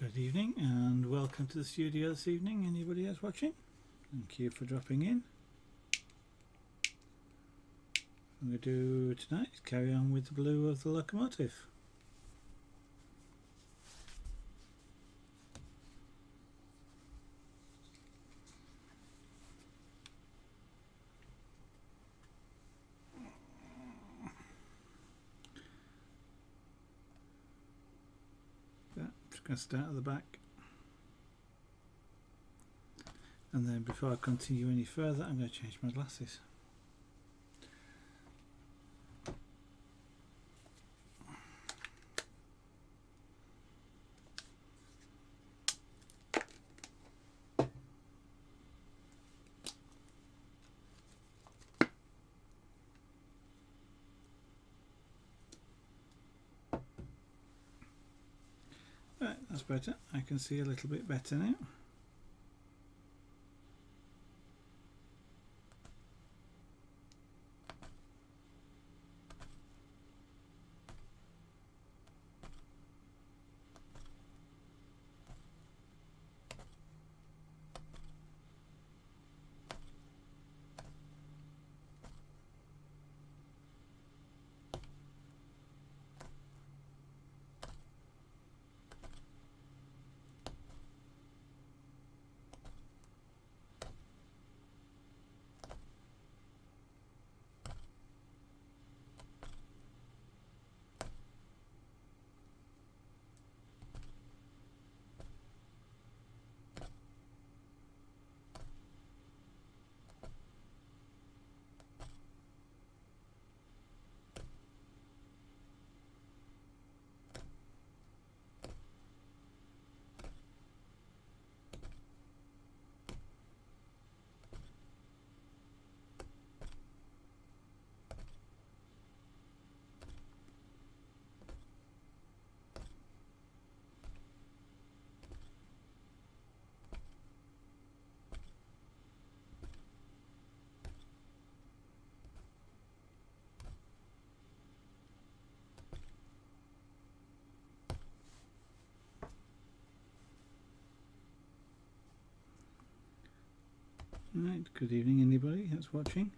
Good evening and welcome to the studio this evening. Anybody else watching? Thank you for dropping in. I'm going to do tonight is carry on with the blue of the locomotive. Going to start at the back. And then before I continue any further I'm going to change my glasses better. I can see a little bit better now. Right, good evening anybody that's watching.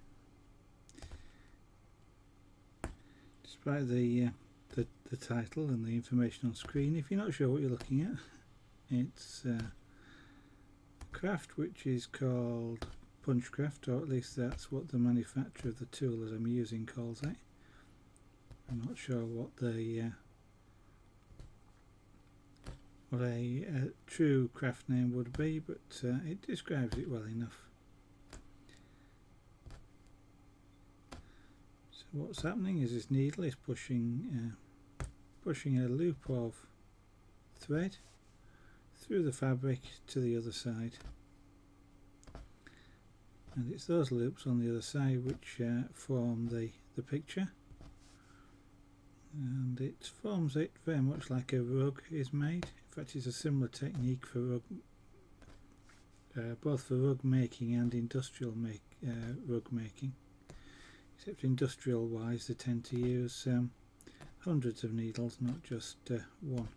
Despite the, uh, the, the title and the information on screen, if you're not sure what you're looking at, it's uh, craft which is called Punchcraft, or at least that's what the manufacturer of the tool that I'm using calls it. I'm not sure what the uh, what a, a, true craft name would be, but uh, it describes it well enough. What's happening is this needle is pushing uh, pushing a loop of thread through the fabric to the other side. And it's those loops on the other side which uh, form the the picture. And it forms it very much like a rug is made. In fact it's a similar technique for rug uh, both for rug making and industrial make uh, rug making except industrial wise they tend to use um, hundreds of needles not just uh, one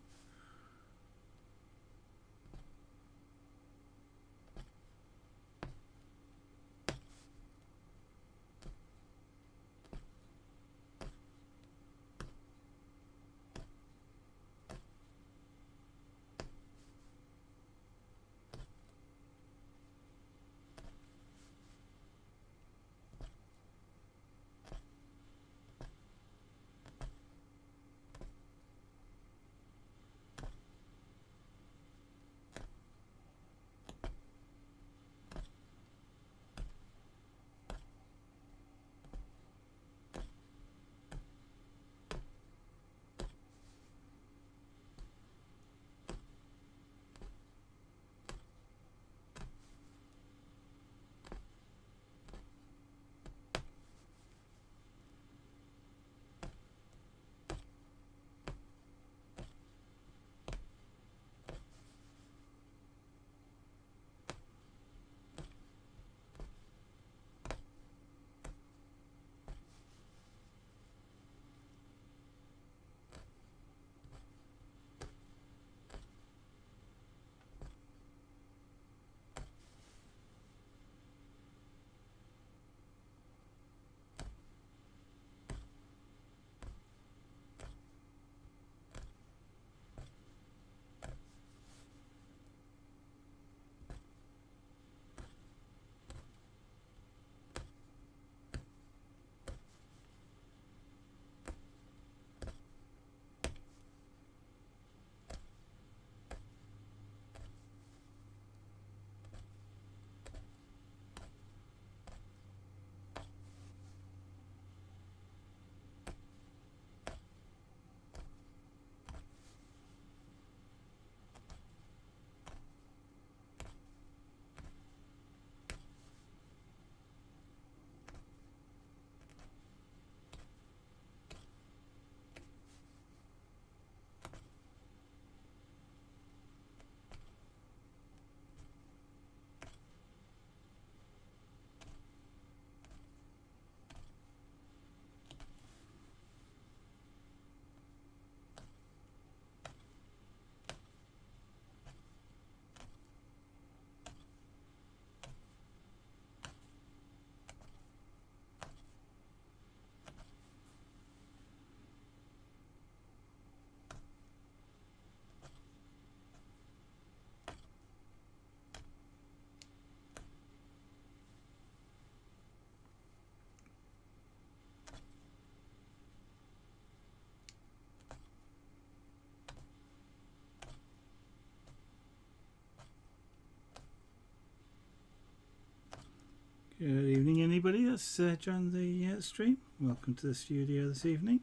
Good evening, anybody that's uh, joined the uh, stream. Welcome to the studio this evening.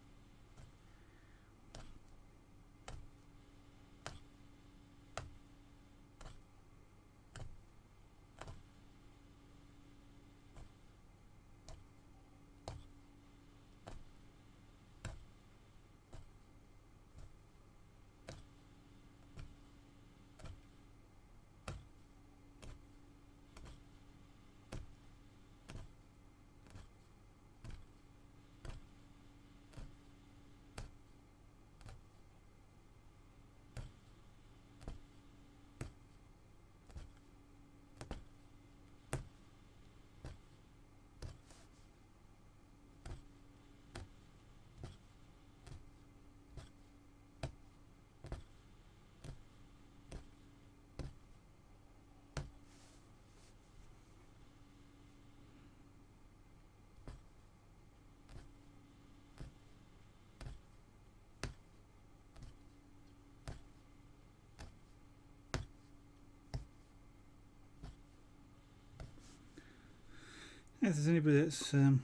If there's anybody that's um,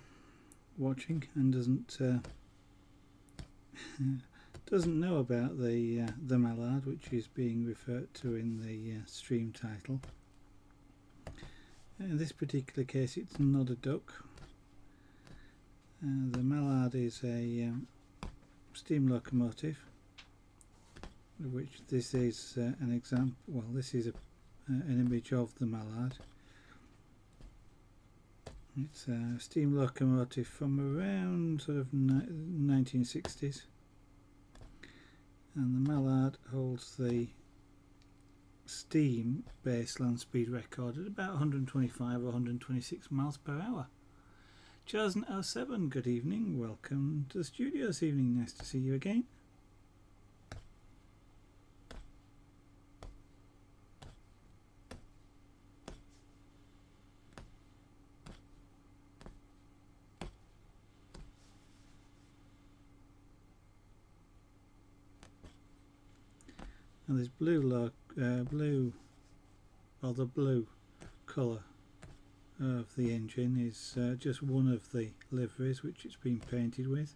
watching and doesn't uh, doesn't know about the uh, the mallard, which is being referred to in the uh, stream title, in this particular case, it's not a duck. Uh, the mallard is a um, steam locomotive, which this is uh, an example. Well, this is a, uh, an image of the mallard. It's a steam locomotive from around sort of 1960s and the Mallard holds the steam base land speed record at about 125 or 126 miles per hour. Charles 07, good evening, welcome to the studio this evening, nice to see you again. And this blue look, uh, blue or the blue colour of the engine is uh, just one of the liveries which it's been painted with.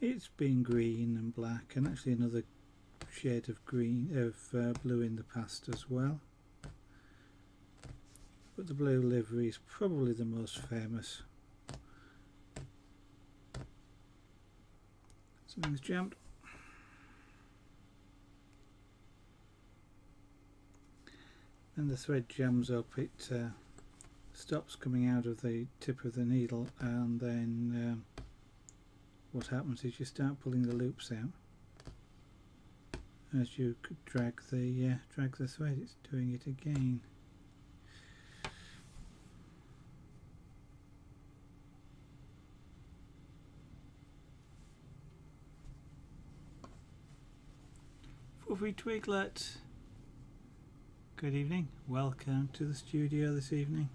It's been green and black and actually another shade of green of uh, blue in the past as well. But the blue livery is probably the most famous. Something's jammed and the thread jams up it uh, stops coming out of the tip of the needle and then um, what happens is you start pulling the loops out. As you drag the uh, drag the thread it's doing it again. Fluffy Twiglet Good evening, welcome to the studio this evening.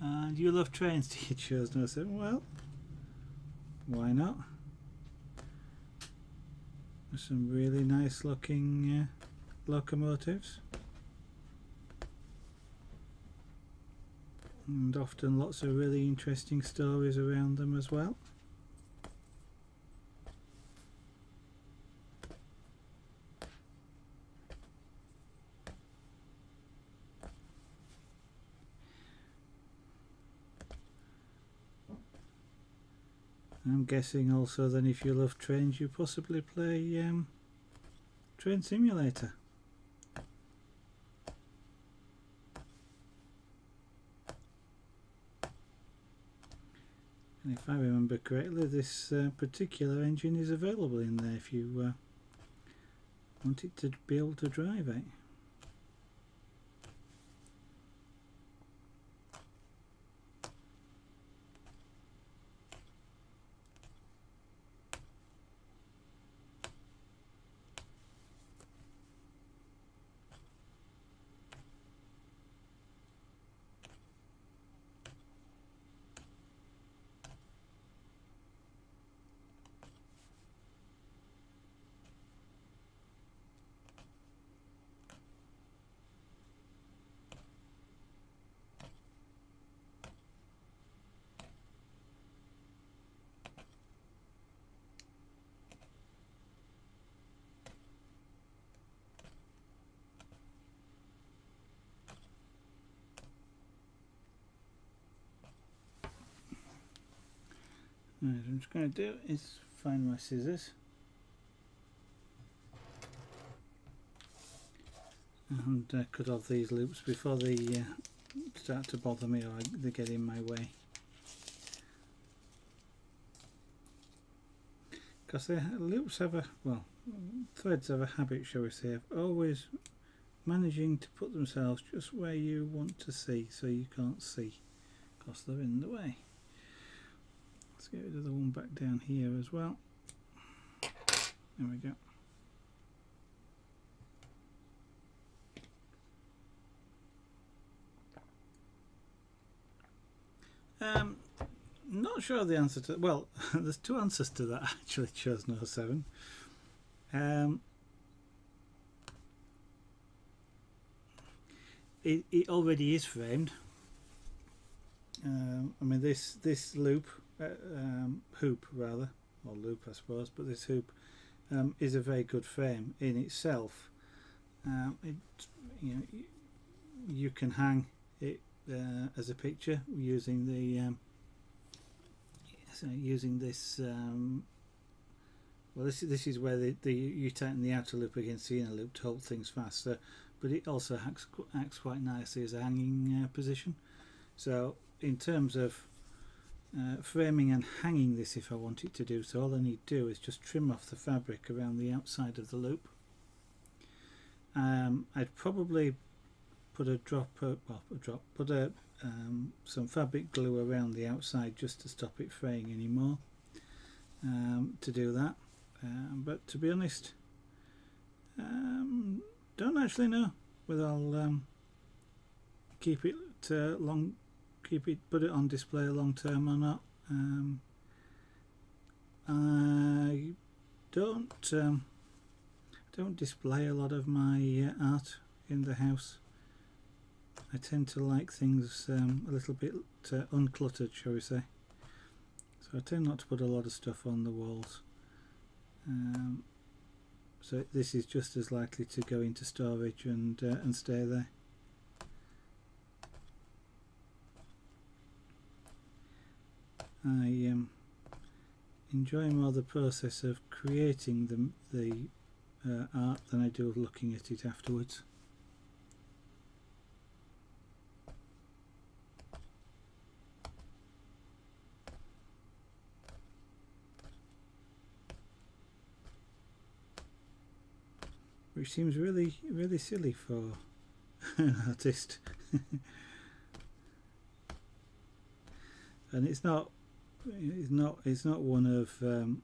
And you love trains, do you, Chose No 7? Well, why not? There's some really nice looking uh, locomotives. And often lots of really interesting stories around them as well. Guessing also then if you love trains you possibly play um, Train Simulator. And if I remember correctly this uh, particular engine is available in there if you uh, want it to be able to drive it. Right, I'm just going to do is find my scissors and uh, cut off these loops before they uh, start to bother me or they get in my way. Because the loops have a, well, threads have a habit, shall we say, of always managing to put themselves just where you want to see so you can't see because they're in the way. Let's get rid of the one back down here as well. There we go. Um, not sure the answer to well, there's two answers to that. Actually chose no seven. Um, it, it already is framed. Um, I mean this this loop um, hoop rather or loop I suppose, but this hoop um, is a very good frame in itself. Um, it you know you can hang it uh, as a picture using the um, so using this um, well this this is where the, the you tighten the outer loop against the inner loop to hold things faster but it also acts, acts quite nicely as a hanging uh, position so in terms of uh, framing and hanging this if I want it to do. So all I need to do is just trim off the fabric around the outside of the loop. Um, I'd probably put a drop well a drop put a um, some fabric glue around the outside just to stop it fraying anymore um, to do that. Um, but to be honest um, don't actually know whether I'll um, keep it uh, long keep it put it on display long term or not. Um, I don't don't display a lot of my uh, art in the house. I tend to like things um, a little bit uh, uncluttered shall we say. So I tend not to put a lot of stuff on the walls. Um, so this is just as likely to go into storage and uh, and stay there I um, enjoy more the process of creating the, the uh, art than I do of looking at it afterwards. Which seems really really silly for an artist. And it's not it's not it's not one of um,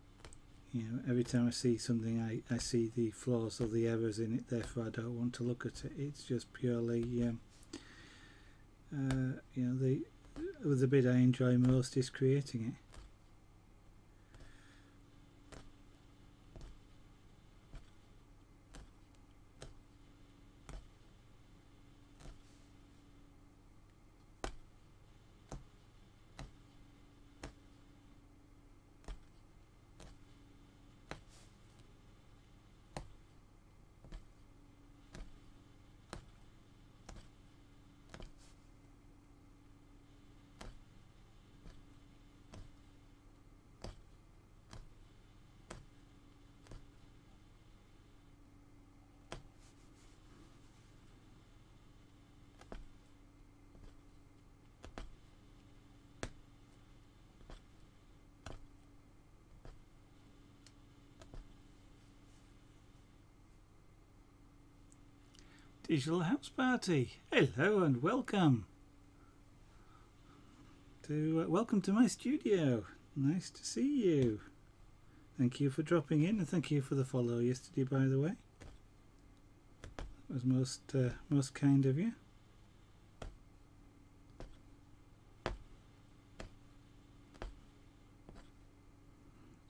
you know every time I see something I, I see the flaws or the errors in it therefore I don't want to look at it. It's just purely um, uh, you know the the bit I enjoy most is creating it Digital House Party. Hello and welcome to uh, welcome to my studio. Nice to see you. Thank you for dropping in and thank you for the follow yesterday by the way. That was most uh, most kind of you.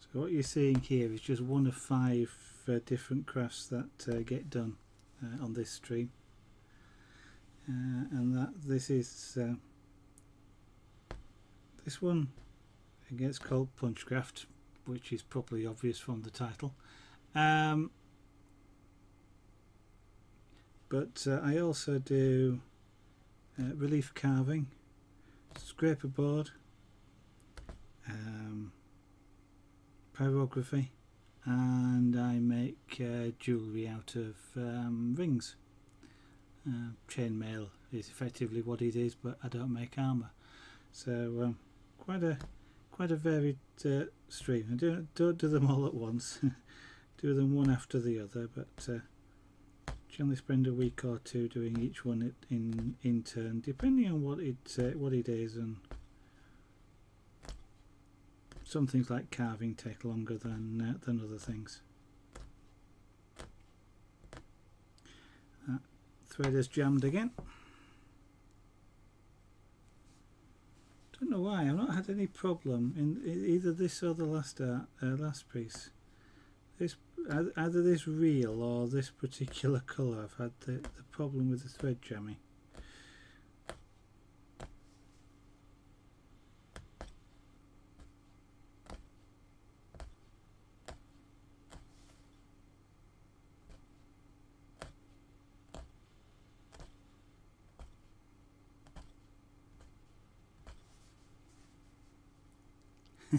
So what you're seeing here is just one of five uh, different crafts that uh, get done uh, on this stream. Uh, and that this is uh, this one gets called Punchcraft which is probably obvious from the title. Um, but uh, I also do relief carving scraper board um, pyrography and I make uh, jewellery out of um, rings. Uh, chainmail is effectively what it is, but I don't make armour. So um, quite a quite a varied uh, stream. I don't, don't do them all at once. do them one after the other, but uh, generally spend a week or two doing each one in in turn, depending on what it uh, what it is and some things like carving take longer than uh, than other things. That thread is jammed again. Don't know why. I've not had any problem in either this or the last uh, uh, last piece. This either this reel or this particular colour. I've had the, the problem with the thread jamming.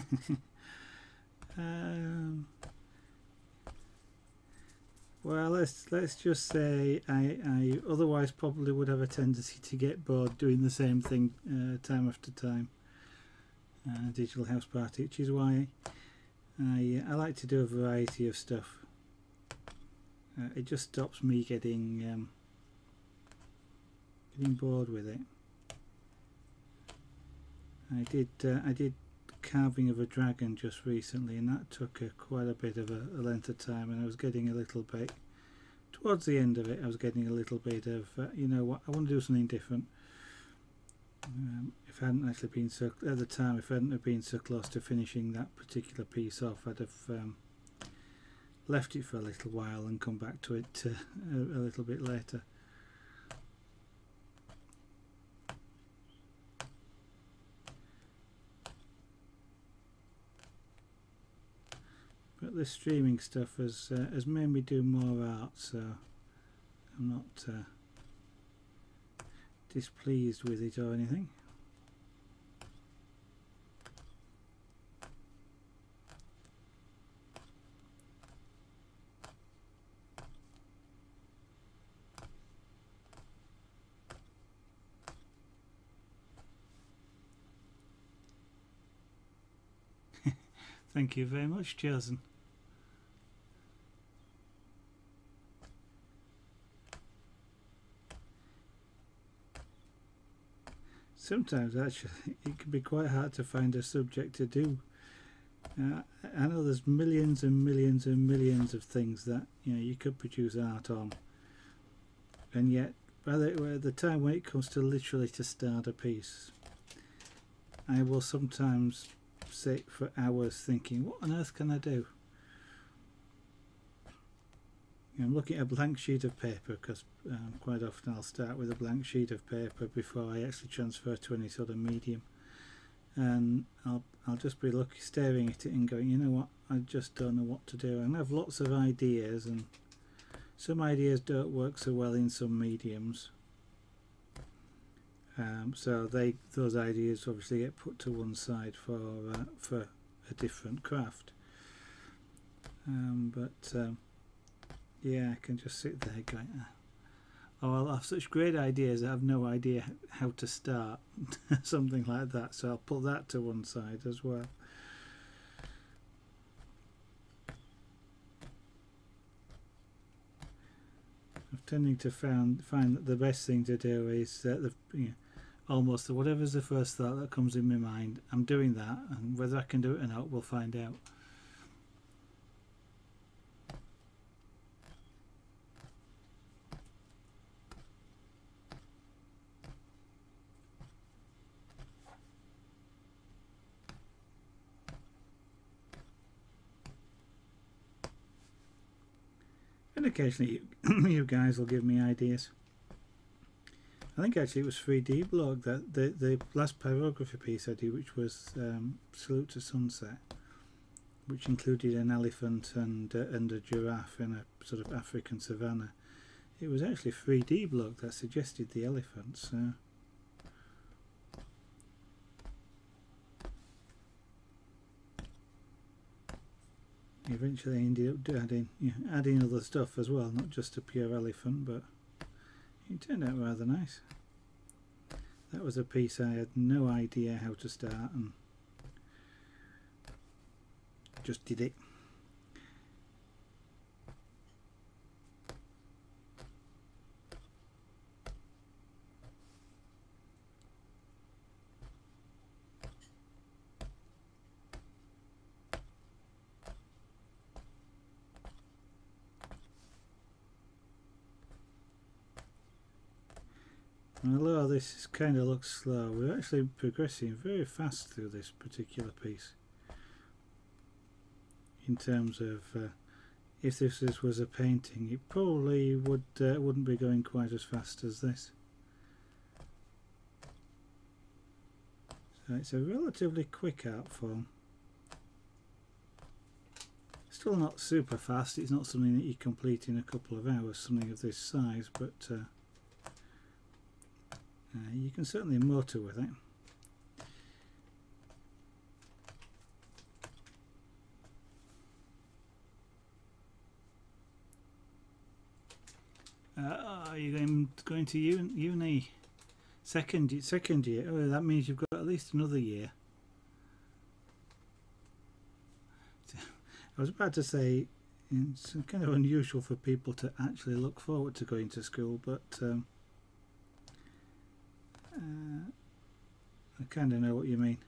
um, well, let's let's just say I, I otherwise probably would have a tendency to get bored doing the same thing uh, time after time. Uh, digital house party, which is why I I like to do a variety of stuff. Uh, it just stops me getting um, getting bored with it. I did uh, I did carving of a dragon just recently and that took a, quite a bit of a, a, length of time and I was getting a little bit towards the end of it I was getting a little bit of uh, you know what I want to do something different. Um, if I hadn't actually been so at the time if I hadn't have been so close to finishing that particular piece off I'd have um, left it for a little while and come back to it uh, a, a little bit later the streaming stuff has uh, has made me do more art so I'm not uh, displeased with it or anything Thank you very much, Chosen. Sometimes actually it can be quite hard to find a subject to do. Uh, I know there's millions and millions and millions of things that you know you could produce art on, and yet by the, the time when it comes to literally to start a piece, I will sometimes sit for hours thinking, what on earth can I do? I'm looking at a blank sheet of paper because um, quite often I'll start with a blank sheet of paper before I actually transfer to any sort of medium. And I'll, I'll just be looking, staring at it and going you know what? I just don't know what to do. And I have lots of ideas and some ideas don't work so well in some mediums. Um, so they those ideas obviously get put to one side for uh, for a different craft. Um, but um, yeah, I can just sit there going, ah. oh, I'll have such great ideas, I have no idea how to start, something like that. So I'll put that to one side as well. I'm tending to find find that the best thing to do is that the you know, almost whatever's the first thought that comes in my mind, I'm doing that, and whether I can do it or not, we'll find out. Occasionally you, you guys will give me ideas. I think actually it was 3D blog that the the last pyrography piece I did, which was um, Salute to Sunset, which included an elephant and uh, and a giraffe in a sort of African savannah. It was actually 3D blog that suggested the elephants. So. Eventually ended up adding know, adding other stuff as well, not just a pure elephant, but it turned out rather nice. That was a piece I had no idea how to start and just did it. although this kind of looks slow, we're actually progressing very fast through this particular piece. In terms of uh, if this was a painting, it probably would uh, wouldn't be going quite as fast as this. So it's a relatively quick art form. Still not super fast, it's not something that you complete in a couple of hours, something of this size, but uh, uh, you can certainly motor with it. Uh, are you going, to uni? Second, second year? Oh, that means you've got at least another year. I was about to say it's kind of unusual for people to actually look forward to going to school, but um, uh, I kind of know what you mean.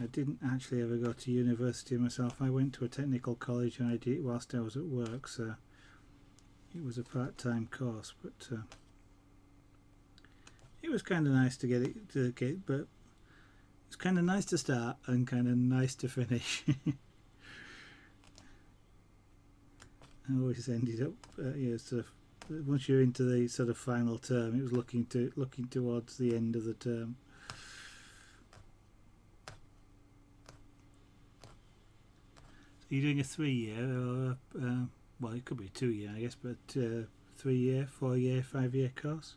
I didn't actually ever go to university myself. I went to a technical college and I did it whilst I was at work, so it was a part-time course. But uh, it was kind of nice to get it to get, but it's kind of nice to start and kind of nice to finish. I always ended up, uh, yeah, sort of once you're into the sort of final term, it was looking to looking towards the end of the term. So you're doing a three-year, or uh, well, it could be a two-year, I guess, but uh, three-year, four-year, five-year course.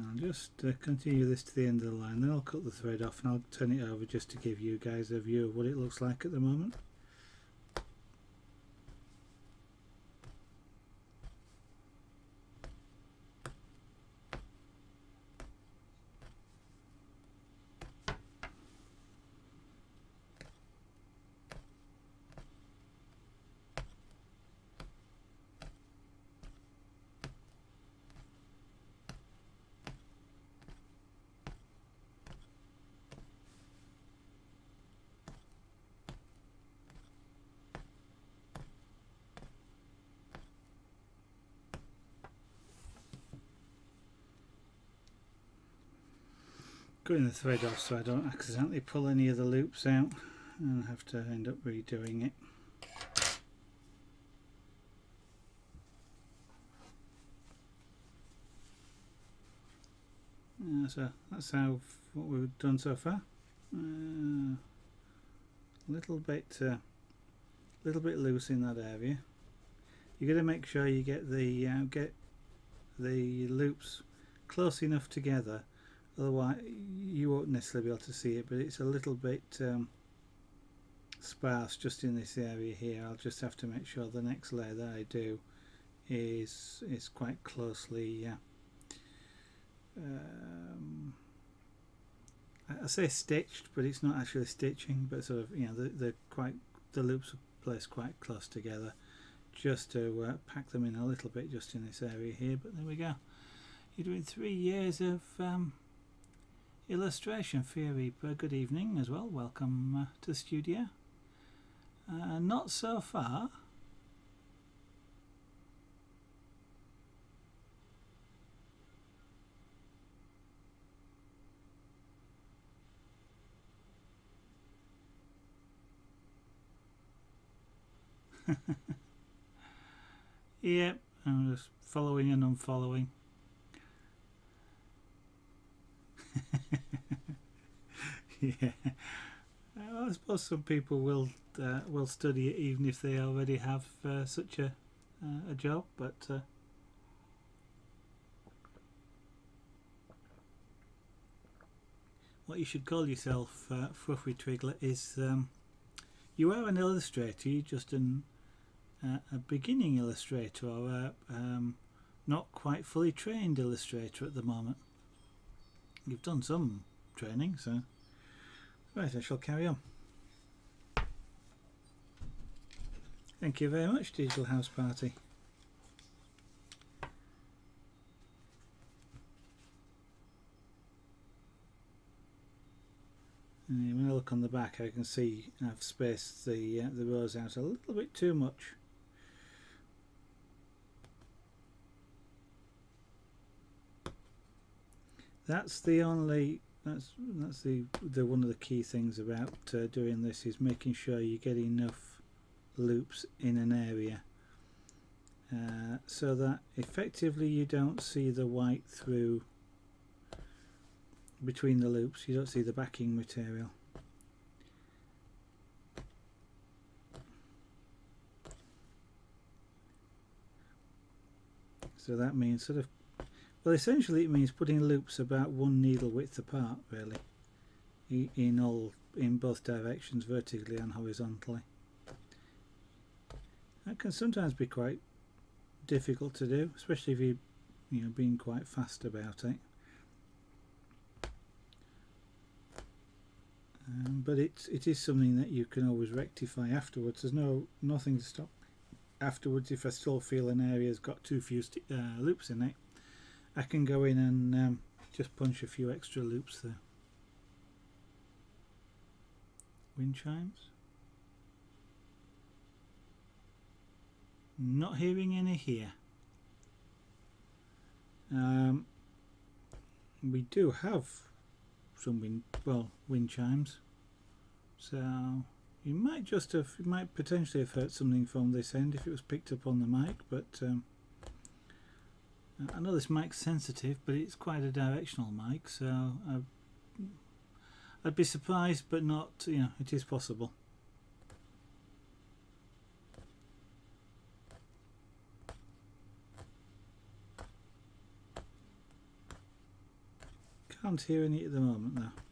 I'll just uh, continue this to the end of the line then I'll cut the thread off and I'll turn it over just to give you guys a view of what it looks like at the moment. Cutting the thread off so I don't accidentally pull any of the loops out and have to end up redoing it. Yeah, so that's how what we've done so far. A uh, little bit, uh, little bit loose in that area. You're going to make sure you get the uh, get the loops close enough together otherwise you won't necessarily be able to see it but it's a little bit um, sparse just in this area here. I'll just have to make sure the next layer that I do is is quite closely yeah. Um, I say stitched but it's not actually stitching but sort of you know the, the quite the loops are placed quite close together just to uh, pack them in a little bit just in this area here but there we go. You're doing three years of um, Illustration Theory. Good evening as well. Welcome uh, to the studio. Uh, not so far. yep, I'm just following and unfollowing. yeah. I suppose some people will uh, will study it even if they already have uh, such a uh, a job, but uh, what you should call yourself, uh, Fluffy Twiglet, is um, you are an illustrator. You're just an uh, a beginning illustrator or a um, not quite fully trained illustrator at the moment. You've done some training, so right. I shall carry on. Thank you very much, Digital House Party. And when I look on the back, I can see I've spaced the uh, the rows out a little bit too much. That's the only that's that's the the one of the key things about uh, doing this is making sure you get enough loops in an area uh, so that effectively you don't see the white through between the loops. You don't see the backing material. So that means sort of well essentially it means putting loops about one needle width apart really in all in both directions vertically and horizontally that can sometimes be quite difficult to do, especially if you you know being quite fast about it. Um, but it it is something that you can always rectify afterwards. There's no nothing to stop afterwards if I still feel an area's got too few uh, loops in it. I can go in and um, just punch a few extra loops there. Wind chimes. Not hearing any here. Um, we do have some wind, well, wind chimes. So you might just have, you might potentially have heard something from this end if it was picked up on the mic, but um, I know this mic's sensitive, but it's quite a directional mic, so I'd be surprised, but not, you know, it is possible. Can't hear any at the moment though.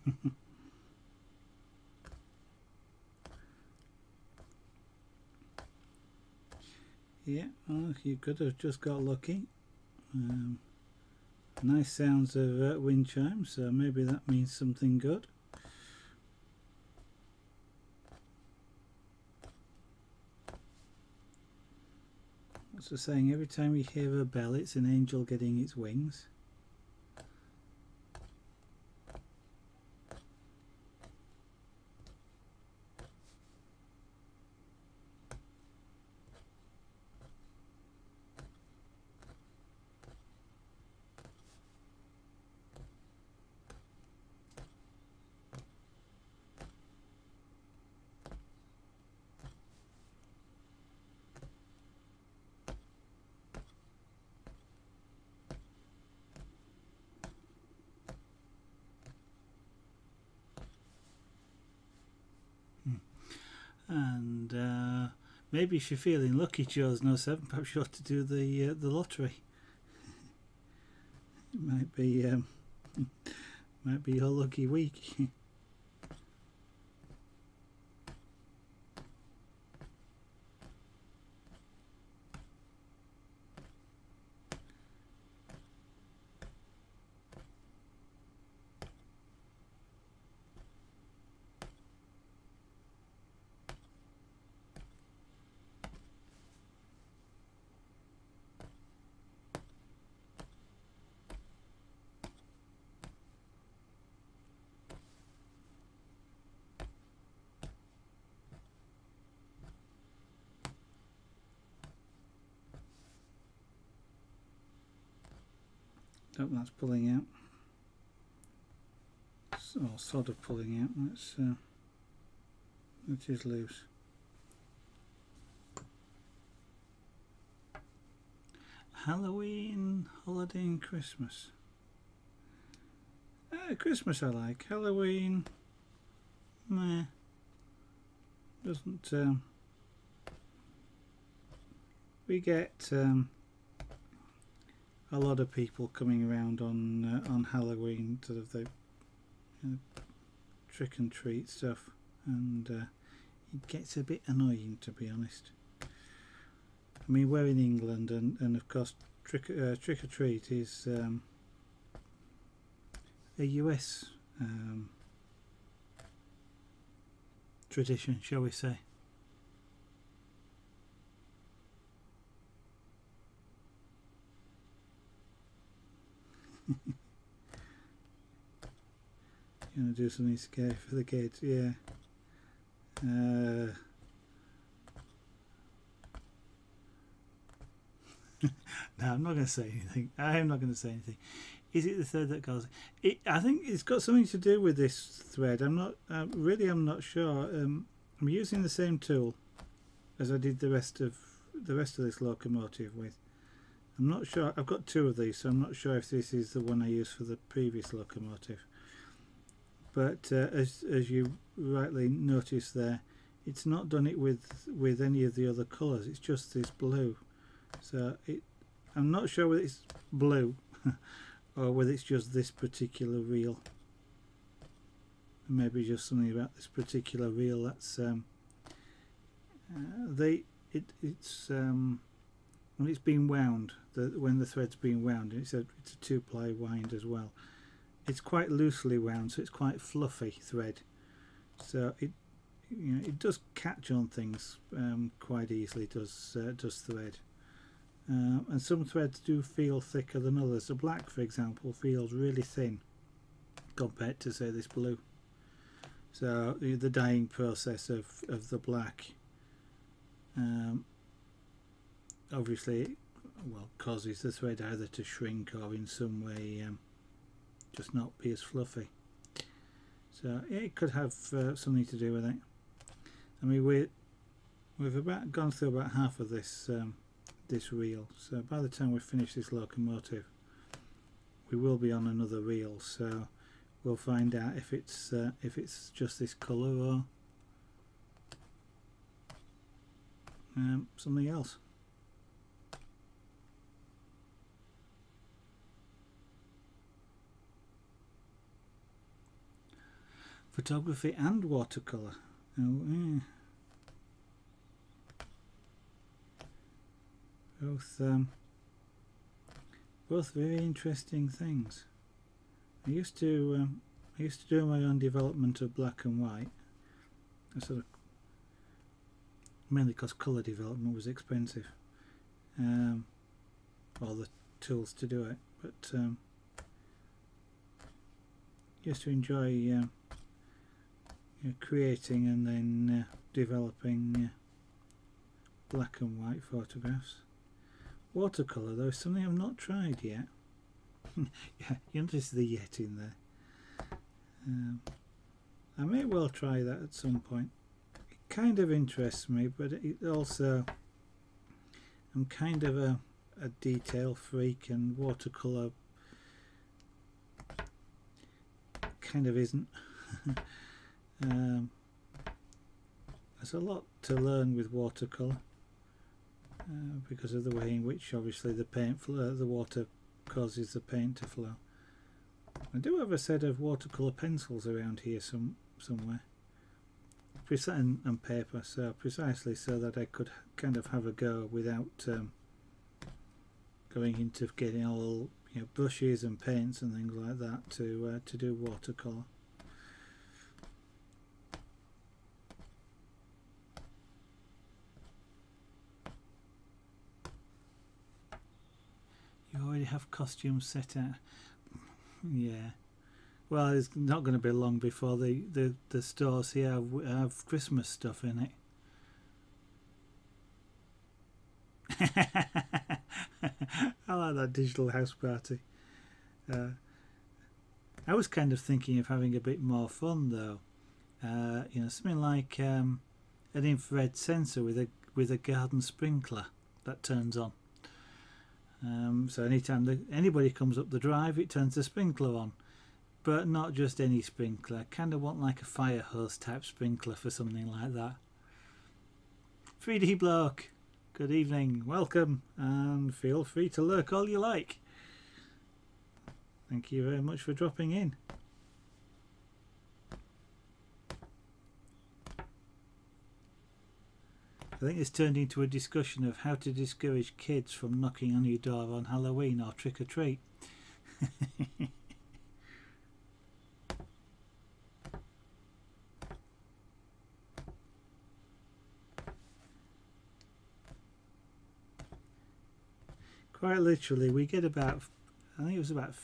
yeah, well, you could have just got lucky. Um, nice sounds of uh, wind chimes, so maybe that means something good. What's the saying? Every time you hear a bell, it's an angel getting its wings. maybe if you're feeling lucky, Joe's no seven, perhaps you ought to do the uh, the lottery. it might be um, might be your lucky week. Hope that's pulling out. Of pulling out. Let's. Uh, it is loose. Halloween, holiday, and Christmas. Uh, Christmas I like. Halloween, meh. Doesn't. Um, we get. Um, a lot of people coming around on uh, on Halloween, sort of the you know, trick and treat stuff, and uh, it gets a bit annoying to be honest. I mean, we're in England, and and of course, trick uh, trick or treat is um, a US um, tradition, shall we say? to do something scary for the kids, yeah. Uh, no, I'm not going to say anything. I am not going to say anything. Is it the third that goes? It, I think it's got something to do with this thread. I'm not uh, really. I'm not sure. Um, I'm using the same tool as I did the rest of the rest of this locomotive with. I'm not sure. I've got two of these, so I'm not sure if this is the one I used for the previous locomotive but uh, as, as you rightly notice there it's not done it with with any of the other colours it's just this blue. So it I'm not sure whether it's blue or whether it's just this particular reel. Maybe just something about this particular reel that's um, uh, they it, it's um, when it's been wound the, when the thread's been wound it's a, it's a two ply wind as well it's quite loosely wound so it's quite fluffy thread. So it you know it does catch on things um, quite easily does uh, does thread. Uh, and some threads do feel thicker than others. The black for example feels really thin compared to say this blue. So the, the dyeing process of, of the black um, obviously well causes the thread either to shrink or in some way um, just not be as fluffy. So it could have uh, something to do with it. I mean we we've about gone through about half of this um, this reel. So by the time we finish this locomotive, we will be on another reel. So we'll find out if it's uh, if it's just this colour or um, something else. Photography and watercolour. Oh, yeah. Both, um, both very interesting things. I used to, um, I used to do my own development of black and white. I sort of, mainly because colour development was expensive. Um, all the tools to do it, but um, used to enjoy. Um, you know, creating and then uh, developing uh, black and white photographs. Watercolour though is something I've not tried yet. yeah, you notice the yet in there. Um, I may well try that at some point. It kind of interests me, but it also I'm kind of a, a detail freak, and watercolour kind of isn't. Um, there's a lot to learn with watercolour uh, because of the way in which obviously the paint flow, the water causes the paint to flow. I do have a set of watercolour pencils around here some somewhere and, and paper so precisely so that I could kind of have a go without um, going into getting all you know brushes and paints and things like that to uh, to do watercolor. You already have costumes set out. Yeah. Well, it's not going to be long before the, the, the stores here have, have Christmas stuff in it. I like that digital house party. Uh, I was kind of thinking of having a bit more fun though. Uh, you know, something like um, an infrared sensor with a with a garden sprinkler that turns on. Um, so anytime the, anybody comes up the drive, it turns the sprinkler on. But not just any sprinkler. Kind of want like a fire hose type sprinkler for something like that. 3D bloke. Good evening, welcome, and feel free to lurk all you like. Thank you very much for dropping in. I think it's turned into a discussion of how to discourage kids from knocking on your door on Halloween or trick or treat. quite literally we get about I think it was about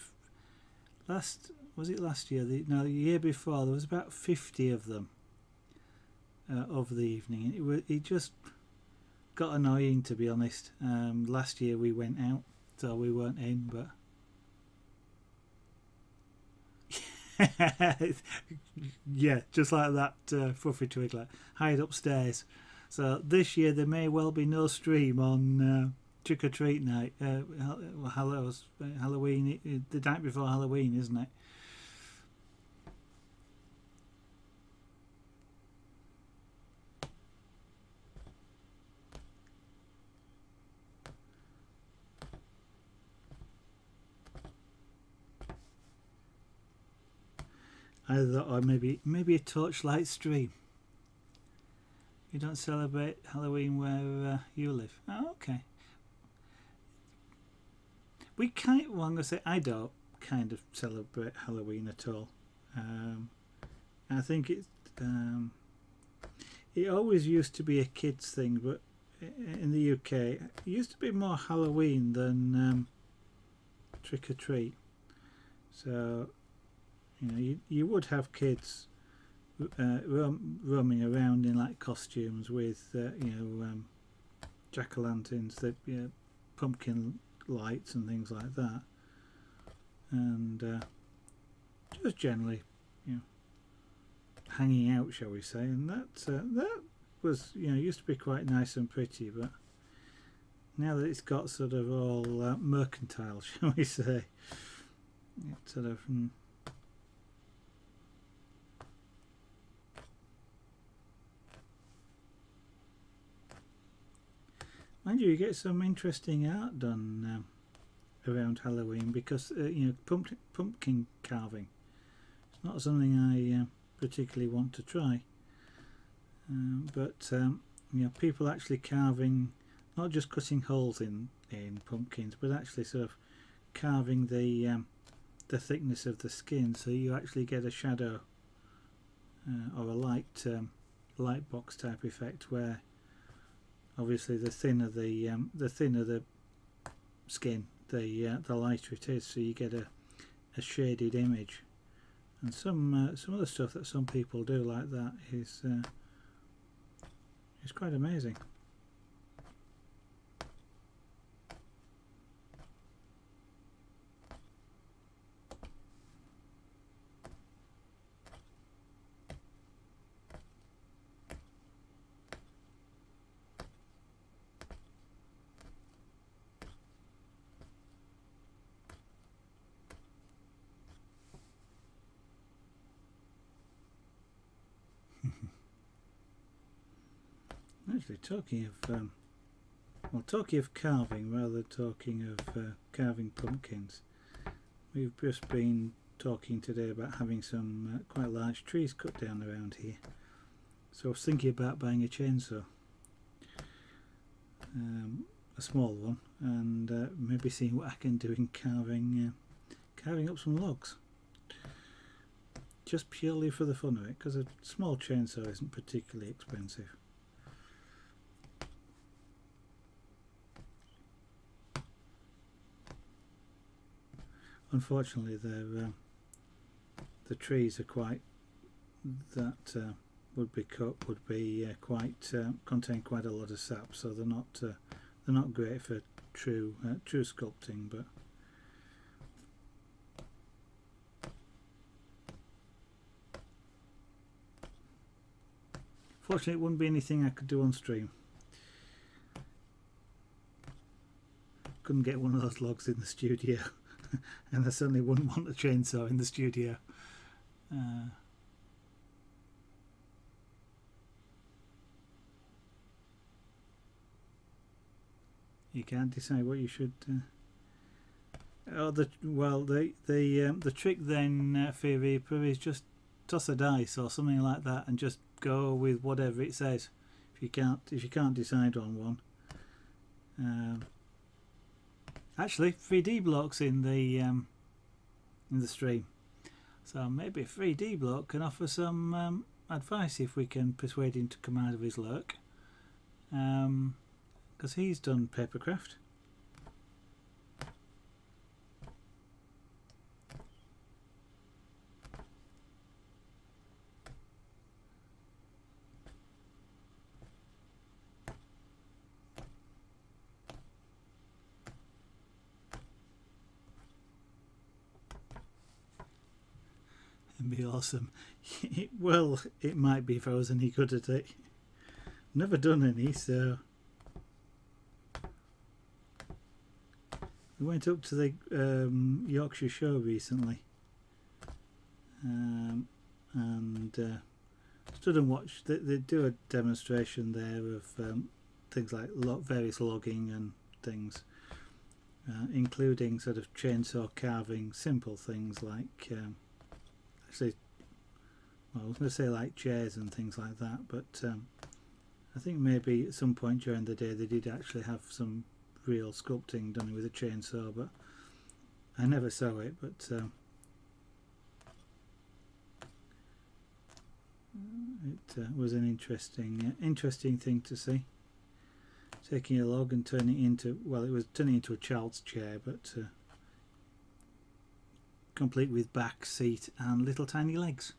last was it last year the, no the year before there was about 50 of them uh, over the evening it, it just got annoying to be honest um, last year we went out so we weren't in but yeah just like that uh, fluffy twiggler hide upstairs so this year there may well be no stream on uh, trick or treat night. Uh, Halloween, the night before Halloween, isn't it? Either or maybe maybe a torchlight stream. You don't celebrate Halloween where uh, you live. Oh, okay we kind well, I'm to say I don't kind of celebrate Halloween at all. Um, I think it um, it always used to be a kids thing, but in the UK it used to be more Halloween than um, trick or treat. So you know you you would have kids uh, roam, roaming around in like costumes with uh, you know um, jack o' lanterns, the you know, pumpkin lights and things like that. And uh, just generally you know hanging out shall we say. And that uh, that was you know used to be quite nice and pretty but now that it's got sort of all uh, mercantile shall we say sort of mm, Mind you, you get some interesting art done um, around Halloween because uh, you know pumpkin, pumpkin carving. It's not something I uh, particularly want to try, um, but um, you know people actually carving, not just cutting holes in in pumpkins, but actually sort of carving the um, the thickness of the skin, so you actually get a shadow uh, or a light um, light box type effect where obviously the thinner the um, the thinner the skin the uh, the lighter it is so you get a, a shaded image. And some uh, some of the stuff that some people do like that is uh, is quite amazing talking of um, well, talking of carving rather than talking of uh, carving pumpkins, we've just been talking today about having some uh, quite large trees cut down around here. So I was thinking about buying a chainsaw, um, a small one, and uh, maybe seeing what I can do in carving, uh, carving up some logs. Just purely for the fun of it, because a small chainsaw isn't particularly expensive. Unfortunately, the uh, the trees are quite that uh, would be cut would be uh, quite uh, contain quite a lot of sap, so they're not uh, they're not great for true uh, true sculpting, but. Fortunately, it wouldn't be anything I could do on stream. Couldn't get one of those logs in the studio. and I certainly wouldn't want a chainsaw in the studio. Uh, you can't decide what you should. Uh, oh, the well, the the um, the trick then uh, for Reaper is just toss a dice or something like that, and just go with whatever it says. If you can't, if you can't decide on one. Um, actually 3D blocks in the um, in the stream. So maybe a 3D block can offer some um, advice if we can persuade him to come out of his lurk. Because um, he's done papercraft and be awesome. well, it might be if I was any good at it. Never done any, so we went up to the um, Yorkshire show recently, um, and uh, stood and watched. They, they, do a demonstration there of um, things like various logging and things. Uh, including sort of chainsaw carving, simple things like um, actually well, I was going to say like chairs and things like that but um, I think maybe at some point during the day they did actually have some real sculpting done with a chainsaw but I never saw it but um, it uh, was an interesting uh, interesting thing to see taking a log and turning it into well it was turning into a child's chair but uh, complete with back seat and little tiny legs.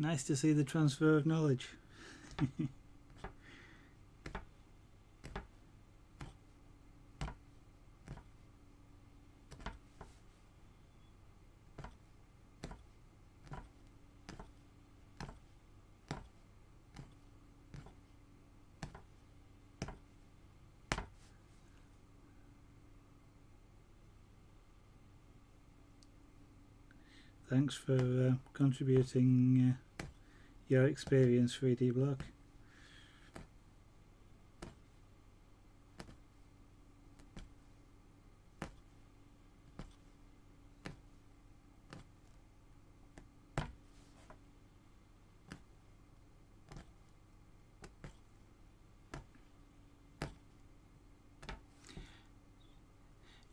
Nice to see the transfer of knowledge. Thanks for uh, contributing uh, your experience 3D block.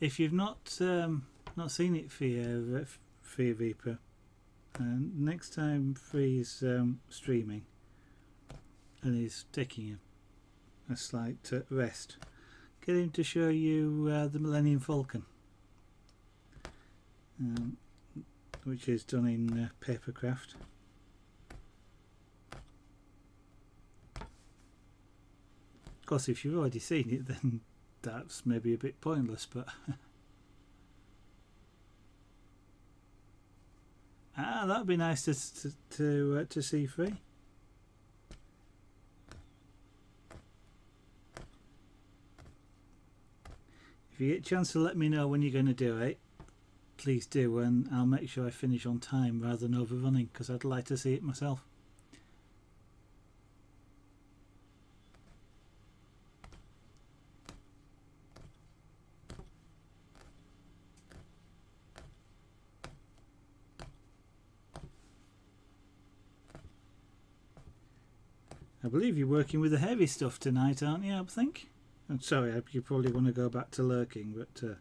If you've not um, not seen it for your, for your Reaper, and next time Free's um, streaming and he's taking a, a slight uh, rest, get him to show you uh, the Millennium Falcon, um, which is done in uh, papercraft. Of course, if you've already seen it, then that's maybe a bit pointless, but. that'd be nice to to to, uh, to see free. If you get a chance to let me know when you're going to do it, please do, and I'll make sure I finish on time rather than overrunning because I'd like to see it myself. Believe you're working with the heavy stuff tonight, aren't you? I think. I'm sorry, you probably want to go back to lurking, but. Uh,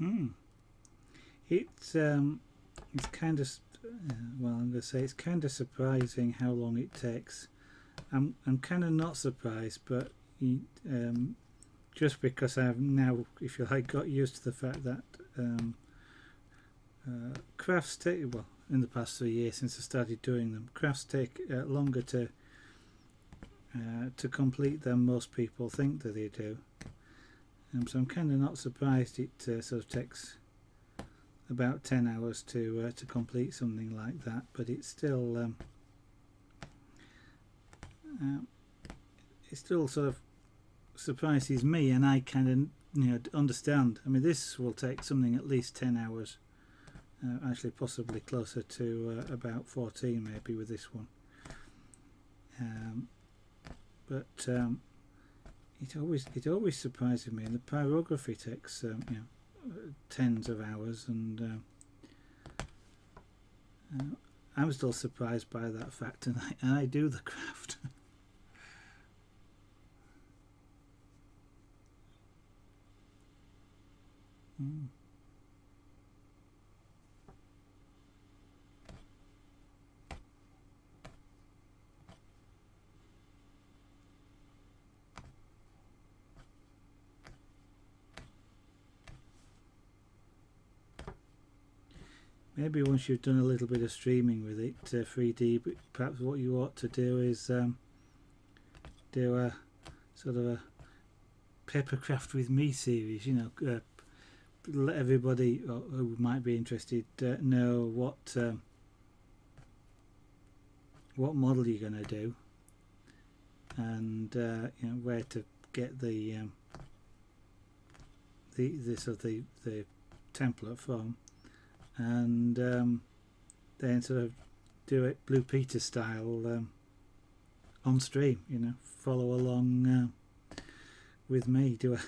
Hmm. It's um, it's kind of uh, well, I'm going to say it's kind of surprising how long it takes. I'm I'm kind of not surprised, but um, just because I've now, if you like, got used to the fact that um, uh, crafts take well in the past three years since I started doing them, crafts take uh, longer to uh, to complete than most people think that they do. Um, so I'm kind of not surprised it uh, sort of takes about 10 hours to uh, to complete something like that but it still um, uh, it still sort of surprises me and I kind of you know understand I mean this will take something at least 10 hours uh, actually possibly closer to uh, about 14 maybe with this one um, but um, it always it always surprises me. And the pyrography takes um, you know tens of hours, and uh, uh, I'm still surprised by that fact, and I, and I do the craft. mm. Maybe once you've done a little bit of streaming with it uh, 3D perhaps what you ought to do is um, do a sort of a papercraft with me series you know uh, let everybody uh, who might be interested uh, know what um, what model you're going to do and uh, you know where to get the um, the this of the the template from and um, then sort of do it Blue Peter style um, on stream. You know, follow along uh, with me. Do a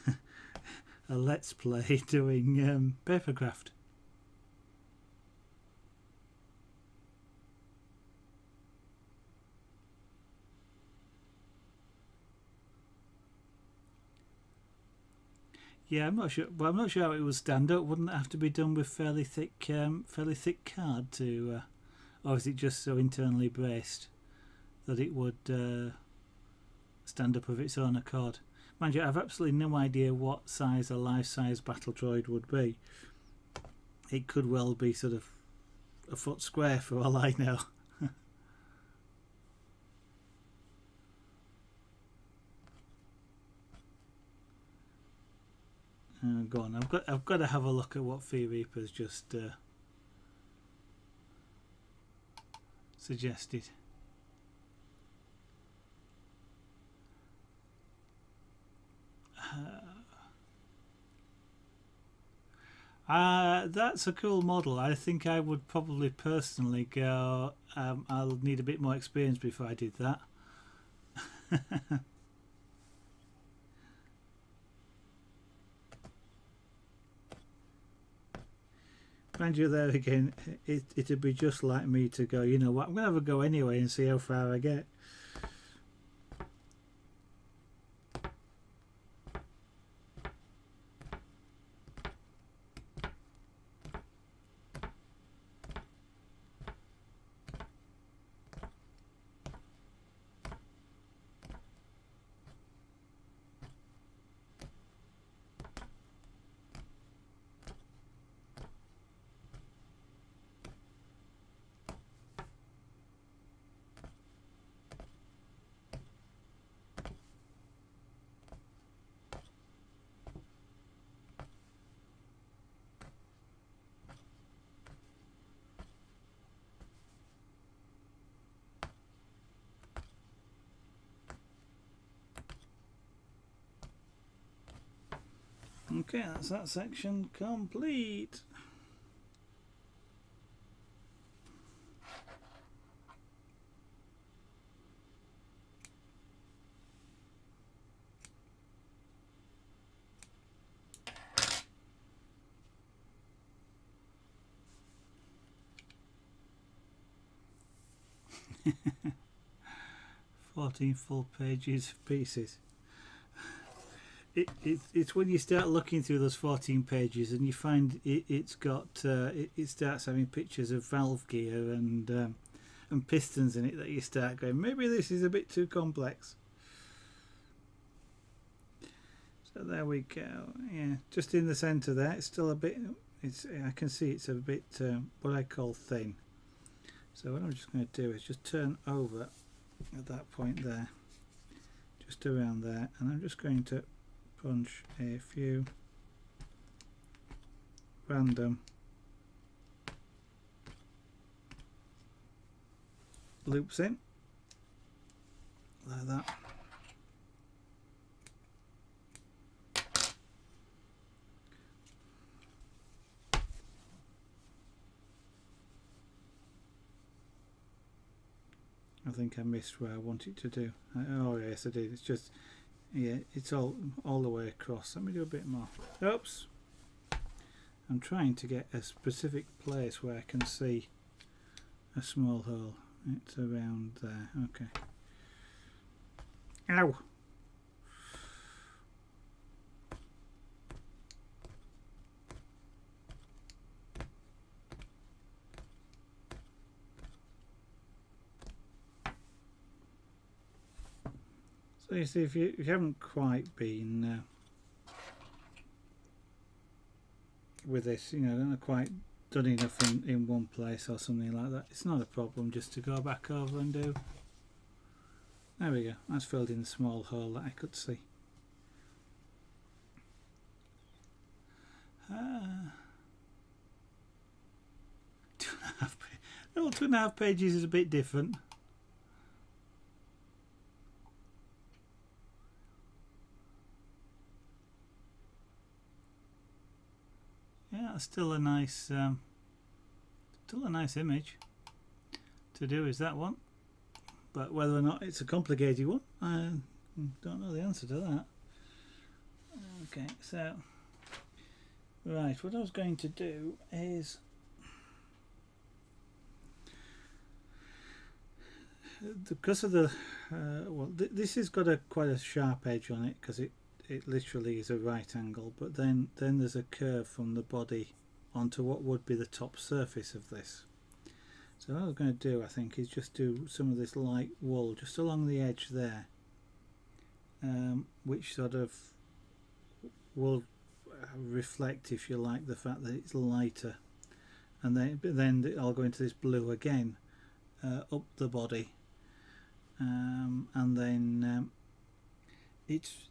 a let's play doing um, papercraft. Yeah, I'm not sure. Well, I'm not sure how it would stand up. Wouldn't it have to be done with fairly thick, um, fairly thick card to, uh, or is it just so internally braced that it would uh, stand up of its own accord? Mind you, I've absolutely no idea what size a life-size battle droid would be. It could well be sort of a foot square for all I know. Uh, go on. I've got I've got to have a look at what Fee Reaper's just uh, suggested. Uh, uh, that's a cool model. I think I would probably personally go. Um, I'll need a bit more experience before I did that. Mind you, there again, it, it'd be just like me to go, you know what, I'm going to have a go anyway and see how far I get. Okay, that's that section complete. Fourteen full pages of pieces it, it, it's when you start looking through those 14 pages and you find it, it's got uh, it, it, starts having pictures of valve gear and um, and pistons in it that you start going maybe this is a bit too complex. So there we go. Yeah just in the center there it's still a bit it's I can see it's a bit uh, what I call thin. So what I'm just going to do is just turn over at that point there just around there and I'm just going to punch a few random loops in like that I think I missed where I wanted to do. Oh yes I did. It's just yeah it's all all the way across. Let me do a bit more. Oops. I'm trying to get a specific place where I can see a small hole. It's around there. Okay. Ow So you see, if you, if you haven't quite been uh, with this, you know, not quite done enough in, in one place or something like that, it's not a problem just to go back over and do. There we go, that's filled in the small hole that I could see. Uh, two and a half, well, two and a half pages is a bit different. Yeah, still a nice, um, still a nice image to do is that one. But whether or not it's a complicated one, I don't know the answer to that. Okay, so right, what I was going to do is because of the uh, well, th this has got a quite a sharp edge on it because it it literally is a right angle but then then there's a curve from the body onto what would be the top surface of this so what I'm going to do I think is just do some of this light wool just along the edge there um, which sort of will reflect, if you like, the fact that it's lighter. And then, then I'll go into this blue again uh, up the body, um, and then um, it's.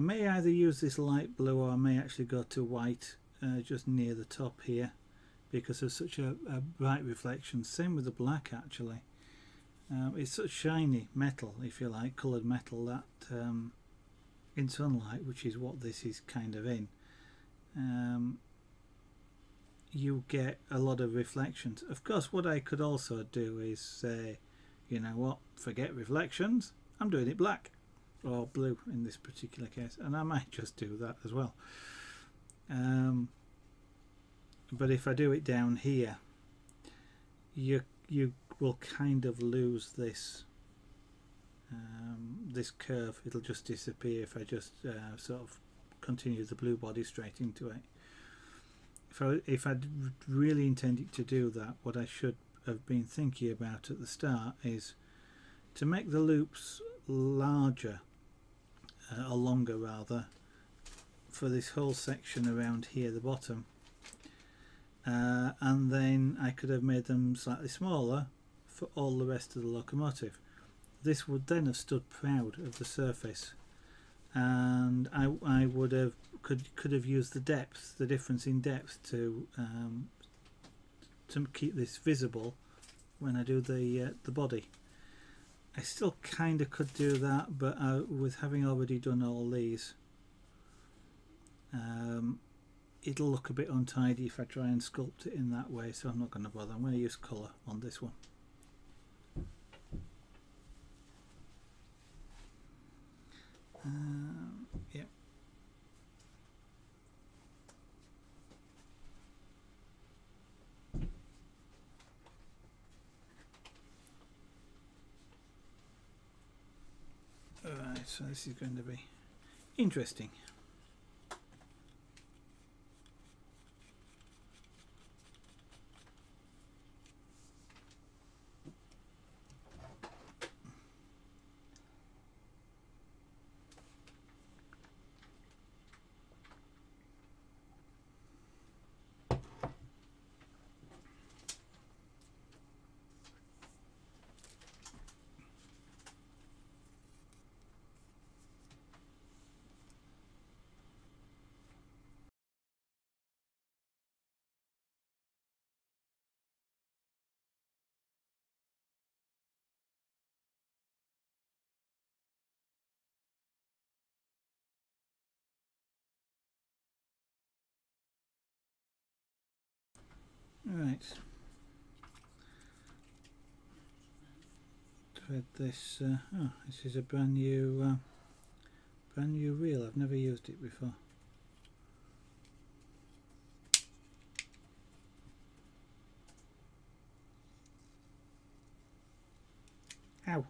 I may either use this light blue or I may actually go to white uh, just near the top here because there's such a, a bright reflection. Same with the black actually. Um, it's such shiny metal, if you like, coloured metal that um, in sunlight, which is what this is kind of in, um, you get a lot of reflections. Of course, what I could also do is say, you know what, forget reflections, I'm doing it black or blue in this particular case, and I might just do that as well. Um, but if I do it down here, you you will kind of lose this um, this curve. It'll just disappear if I just uh, sort of continue the blue body straight into it. If I if I'd really intended to do that, what I should have been thinking about at the start is to make the loops larger uh, or longer rather for this whole section around here the bottom uh, and then I could have made them slightly smaller for all the rest of the locomotive. This would then have stood proud of the surface and I, I would have could could have used the depth, the difference in depth to um, to keep this visible when I do the uh, the body. I still kind of could do that, but uh, with having already done all these, um, it'll look a bit untidy if I try and sculpt it in that way, so I'm not going to bother. I'm going to use colour on this one. Um, Alright, so this is going to be interesting. Right. Thread this. Uh, oh, this is a brand new, uh, brand new reel. I've never used it before. Ow.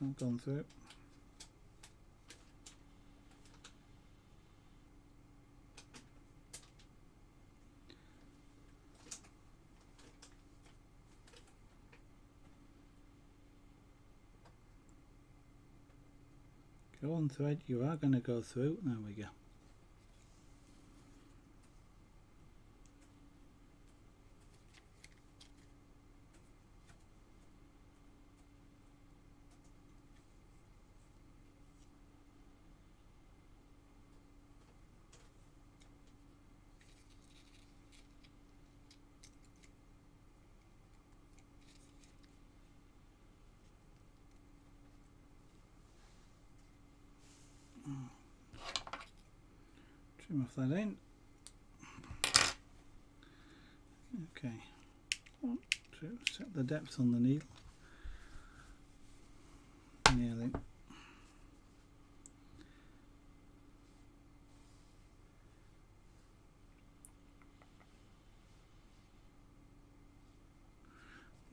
Through. Go on thread, you are going to go through. There we go. Off that end. Okay, one, two, set the depth on the needle. Nearly.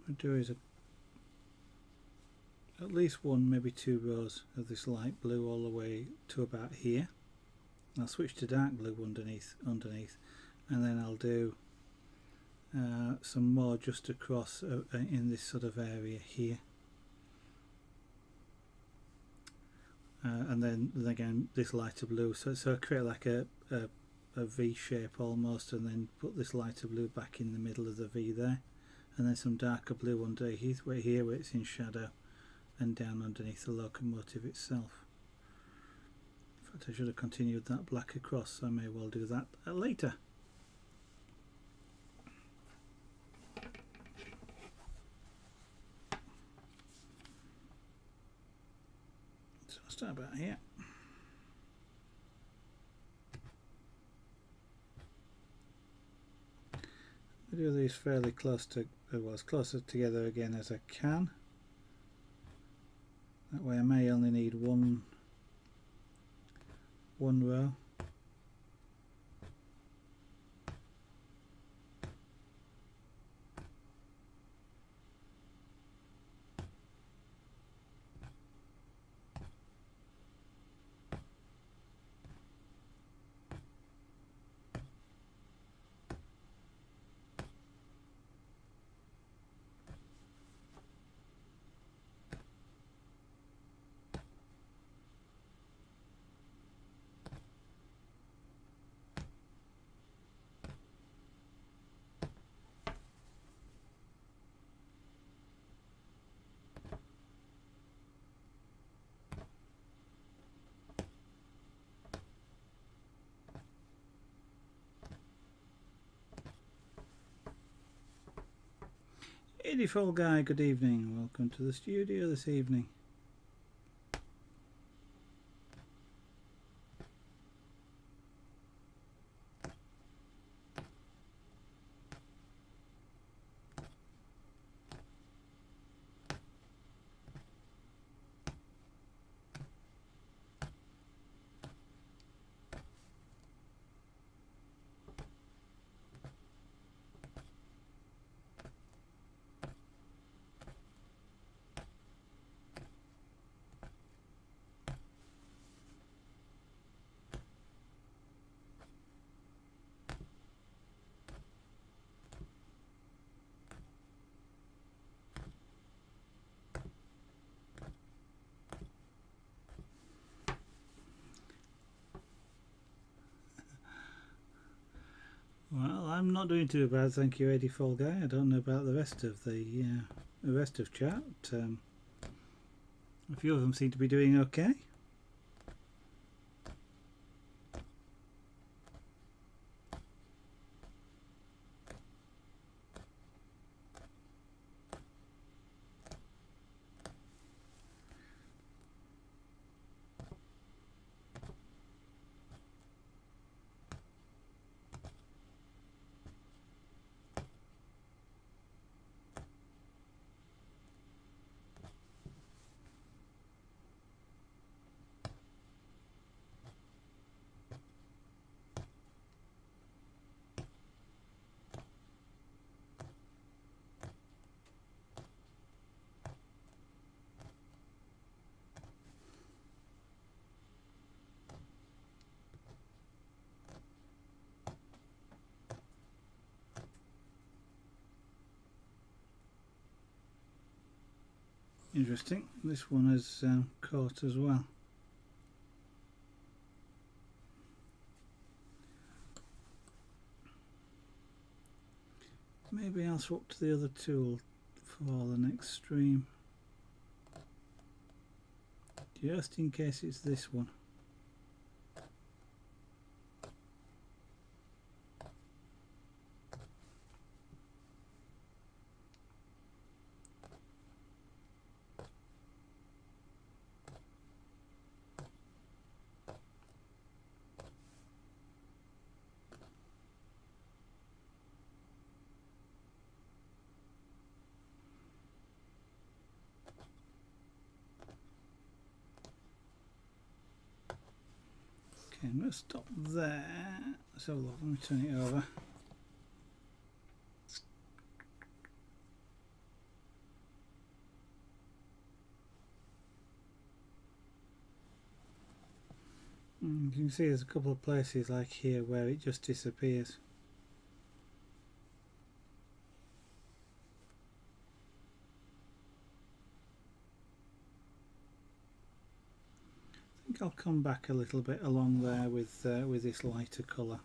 What I do is a, at least one, maybe two rows of this light blue all the way to about here. I'll switch to dark blue underneath, underneath, and then I'll do uh, some more just across uh, uh in this sort of area here. Uh, and then, again this lighter blue so, so I create like a, a, a V shape almost and then put this lighter blue back in the middle of the V there and then some darker blue underneath where here where it's in shadow and down underneath the locomotive itself. I should have continued that black across so I may well do that later. So I'll start about here. I do these fairly close to uh, well as close together again as I can that way I may only need one one row Beautiful guy, good evening. Welcome to the studio this evening. Well, I'm not doing too bad, thank you, 84 guy. I don't know about the rest of the uh, the rest of chat. Um, a few of them seem to be doing okay. Interesting. This one has um, caught as well. Maybe I'll swap to the other tool for the next stream. Just in case it's this one. going to stop there. Let's have a look. Let me turn it over. Mm, you can see there's a couple of places like here where it just disappears. Think I'll come back a little bit along there with uh, with this lighter colour.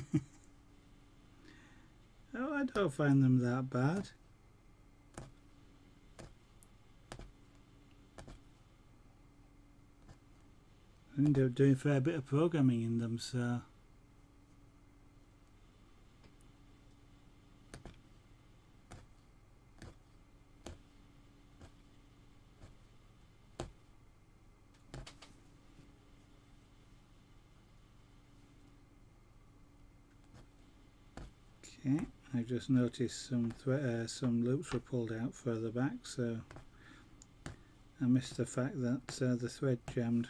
Oh, I don't find them that bad. I end up doing a fair bit of programming in them, so okay. I just noticed some uh, some loops were pulled out further back, so I missed the fact that uh, the thread jammed.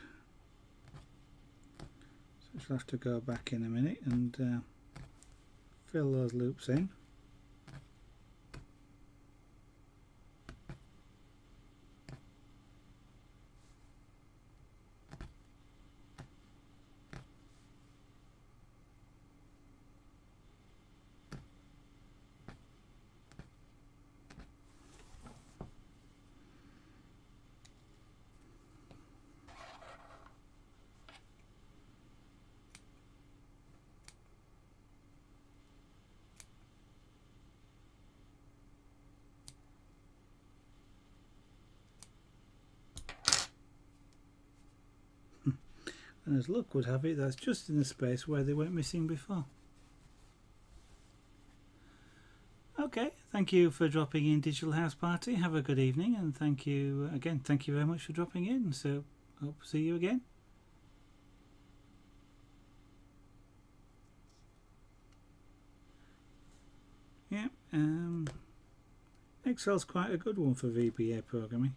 So I'll have to go back in a minute and uh, fill those loops in. As luck would have it, that's just in the space where they went missing before. Okay, thank you for dropping in Digital House Party. Have a good evening, and thank you again. Thank you very much for dropping in. So, hope to see you again. Yeah, um, Excel's quite a good one for VBA programming.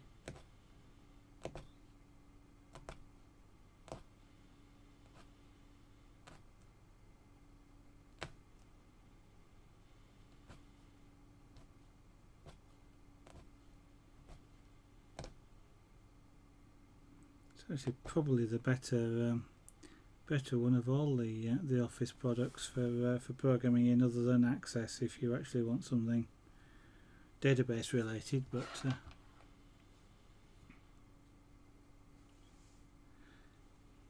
Actually probably the better um, better one of all the uh, the Office products for uh, for programming in other than Access if you actually want something database related but uh,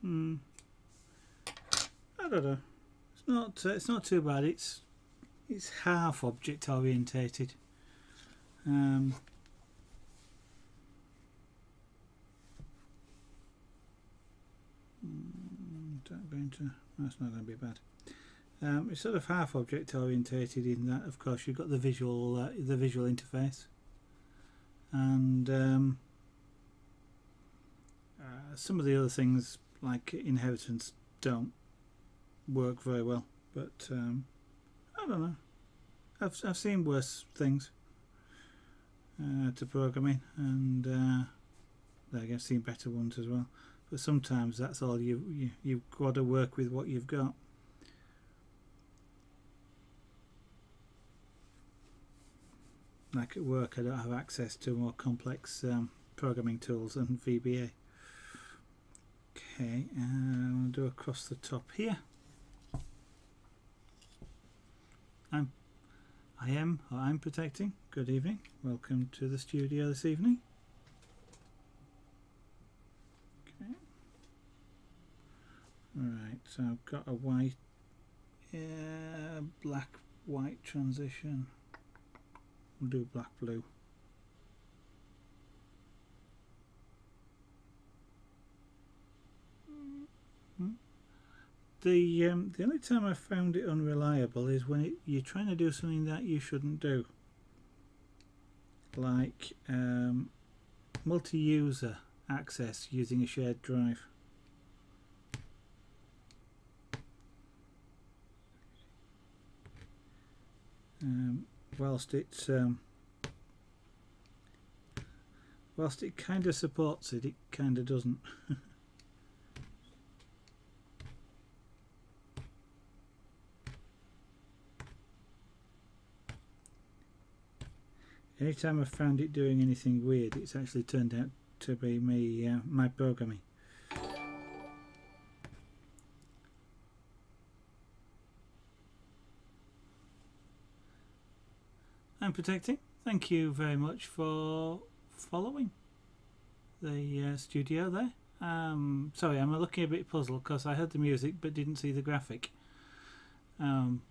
hmm, I don't know. It's not uh, it's not too bad. It's it's half object orientated um, don't that's not going to be bad. Um, it's sort of half object orientated in that of course you've got the visual uh, the visual interface. And um, uh, some of the other things like inheritance don't work very well but um, I don't know. I've, I've seen worse things uh, to programming and uh, I've seen better ones as well but sometimes that's all you, you you've got to work with what you've got. Like at work I don't have access to more complex um, programming tools than VBA okay and I'll do across the top here. I'm I am I'm protecting. Good evening. Welcome to the studio this evening Right, so I've got a white, black white transition. we'll do black blue. The um, the only time I found it unreliable is when it, you're trying to do something that you shouldn't do. Like um, multi-user access using a shared drive um, whilst it's um, whilst it kind of supports it it kind of doesn't. Anytime I've found it doing anything weird it's actually turned out to be me uh, my programming I'm protecting thank you very much for following the uh, studio there um, sorry I'm looking a bit puzzled because I heard the music but didn't see the graphic um,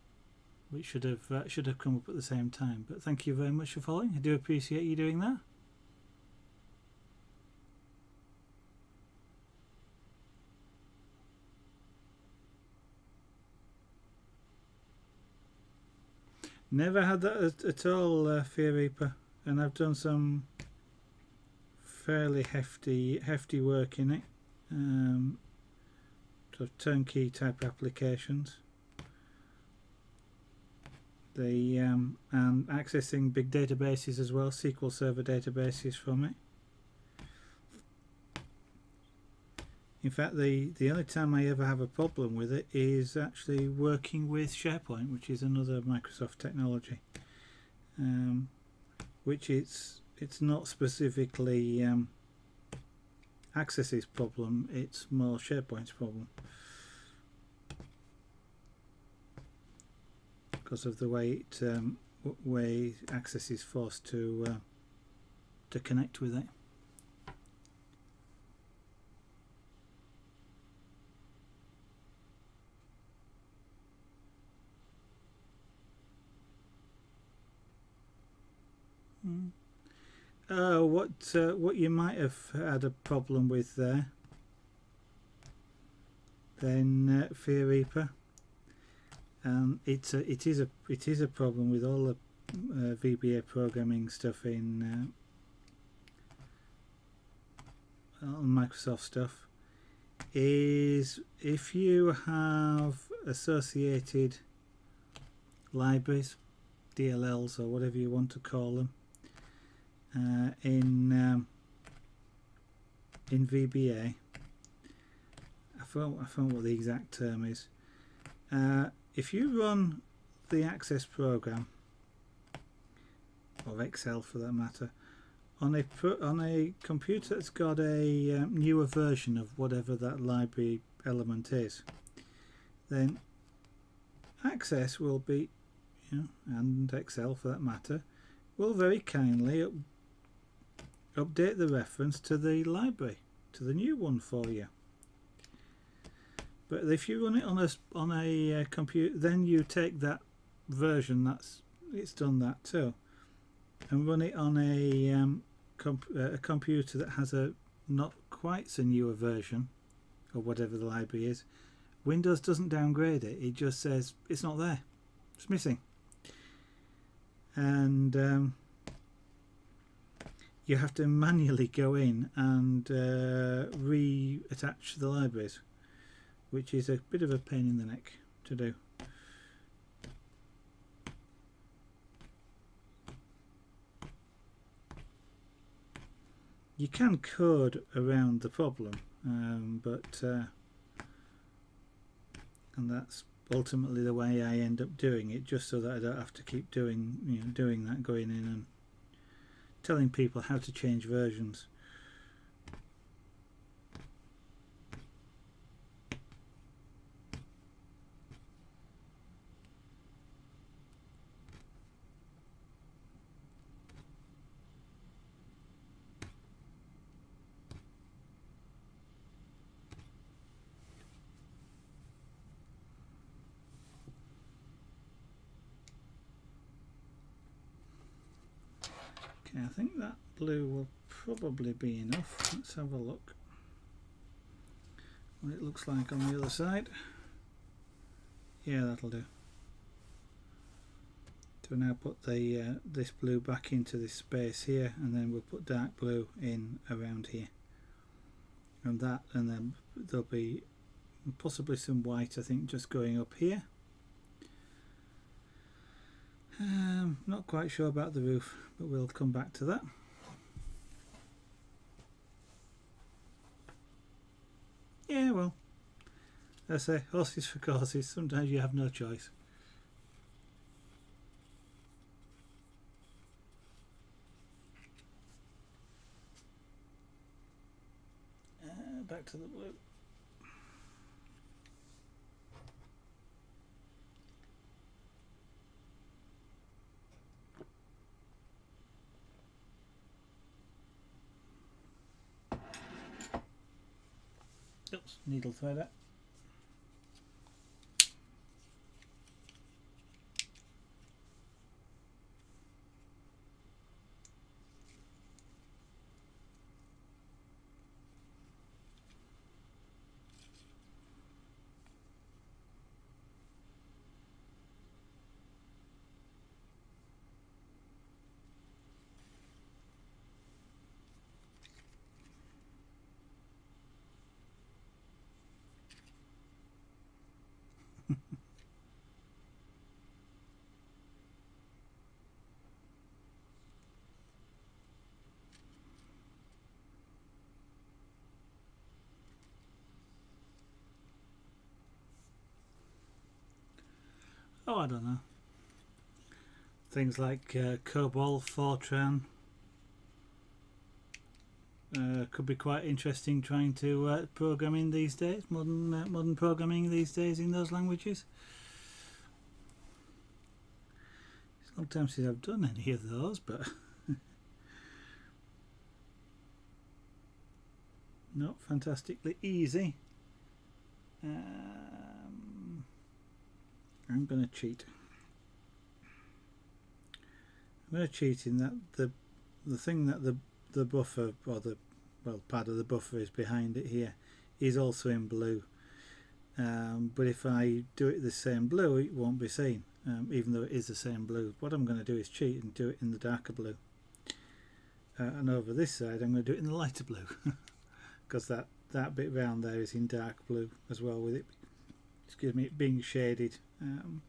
which should have uh, should have come up at the same time. But thank you very much for following. I do appreciate you doing that. Never had that at, at all, uh, Fear Reaper, and I've done some fairly hefty hefty work in it. Um, sort of turnkey type applications the um, and accessing big databases as well, SQL Server databases from it. In fact, the, the only time I ever have a problem with it is actually working with SharePoint, which is another Microsoft technology, um, which it's it's not specifically um, Access's problem; it's more SharePoint's problem. because of the way it um, way access is forced to uh, to connect with it. Uh, what uh, what you might have had a problem with there, then uh, Fear Reaper. Um, it's a, it is a it is a problem with all the uh, VBA programming stuff in uh, Microsoft stuff. Is if you have associated libraries DLLs or whatever you want to call them uh, in um, in VBA I found, I found what the exact term is. Uh, if you run the Access program or Excel for that matter on a on a computer that's got a um, newer version of whatever that library element is then Access will be you know, and Excel for that matter will very kindly update the reference to the library to the new one for you but if you run it on a on a uh, computer, then you take that version that's it's done that too, and run it on a um, comp uh, a computer that has a not quite so newer version, or whatever the library is. Windows doesn't downgrade it; it just says it's not there, it's missing, and um, you have to manually go in and uh, reattach the libraries which is a bit of a pain in the neck to do. You can code around the problem, um, but uh, and that's ultimately the way I end up doing it, just so that I don't have to keep doing you know doing that, going in and telling people how to change versions. Okay, I think that blue will probably be enough. Let's have a look what it looks like on the other side. Yeah, that'll do. So now put the uh, this blue back into this space here and then we'll put dark blue in around here. And that and then there'll be possibly some white I think just going up here. Um, not quite sure about the roof but we'll come back to that. Yeah, well, I say horses for courses. Sometimes you have no choice. Uh, back to the blue. Needle threader. Oh, I don't know. Things like uh, COBOL, Fortran. Uh, could be quite interesting trying to uh, program in these days, modern uh, modern programming these days in those languages. It's a long time since I've done any of those, but not fantastically easy. Um, I'm going to cheat. I'm going to cheat in that the the thing that the the buffer or the well part of the buffer is behind it here is also in blue. Um, but if I do it the same blue, it won't be seen, um, even though it is the same blue. What I'm going to do is cheat and do it in the darker blue. Uh, and over this side, I'm going to do it in the lighter blue, because that that bit round there is in dark blue as well, with it excuse me, being shaded. Um,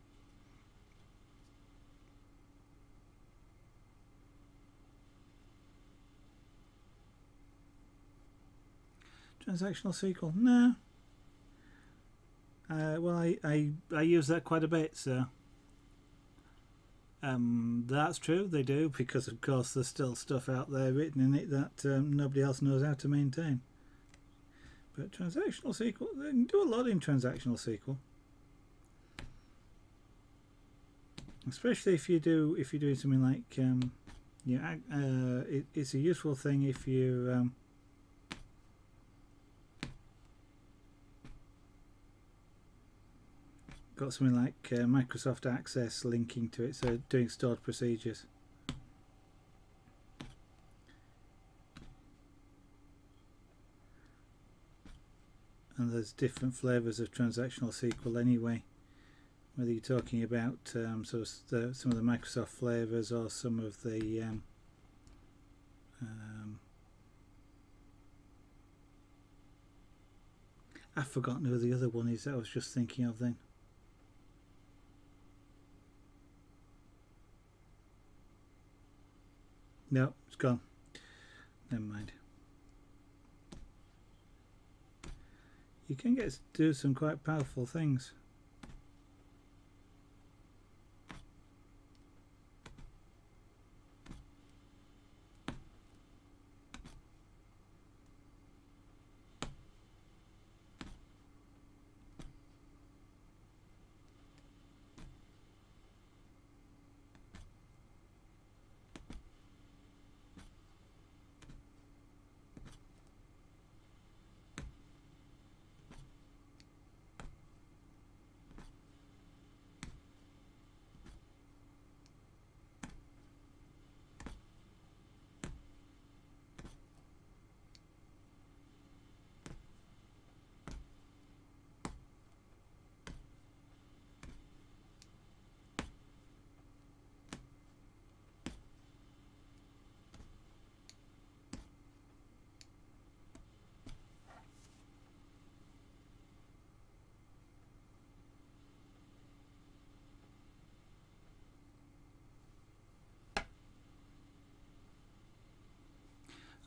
transactional SQL, no. Uh, well, I, I, I use that quite a bit, so um, that's true. They do because, of course, there's still stuff out there written in it that um, nobody else knows how to maintain. But transactional SQL, they can do a lot in transactional SQL. Especially if you do, if you're doing something like, um, uh, it, it's a useful thing if you um, got something like uh, Microsoft Access linking to it, so doing stored procedures. and there's different flavors of transactional SQL anyway whether you're talking about um, sort of the, some of the Microsoft flavors or some of the um, um, I've forgotten who the other one is that I was just thinking of then. No it's gone. Never mind. You can get do some quite powerful things.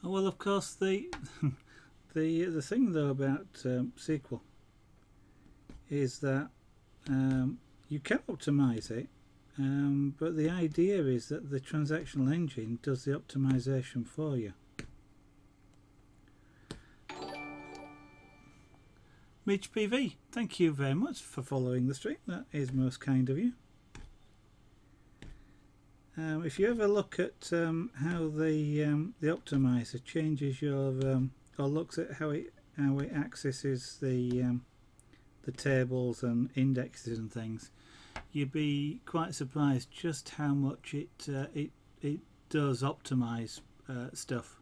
Oh, well, of course, the the the thing though about um, SQL is that um, you can optimize it, um, but the idea is that the transactional engine does the optimization for you. Mitch PV, thank you very much for following the stream. That is most kind of you. Um, if you ever look at um, how the um, the optimizer changes your um, or looks at how it how it accesses the um, the tables and indexes and things, you'd be quite surprised just how much it uh, it it does optimize uh, stuff.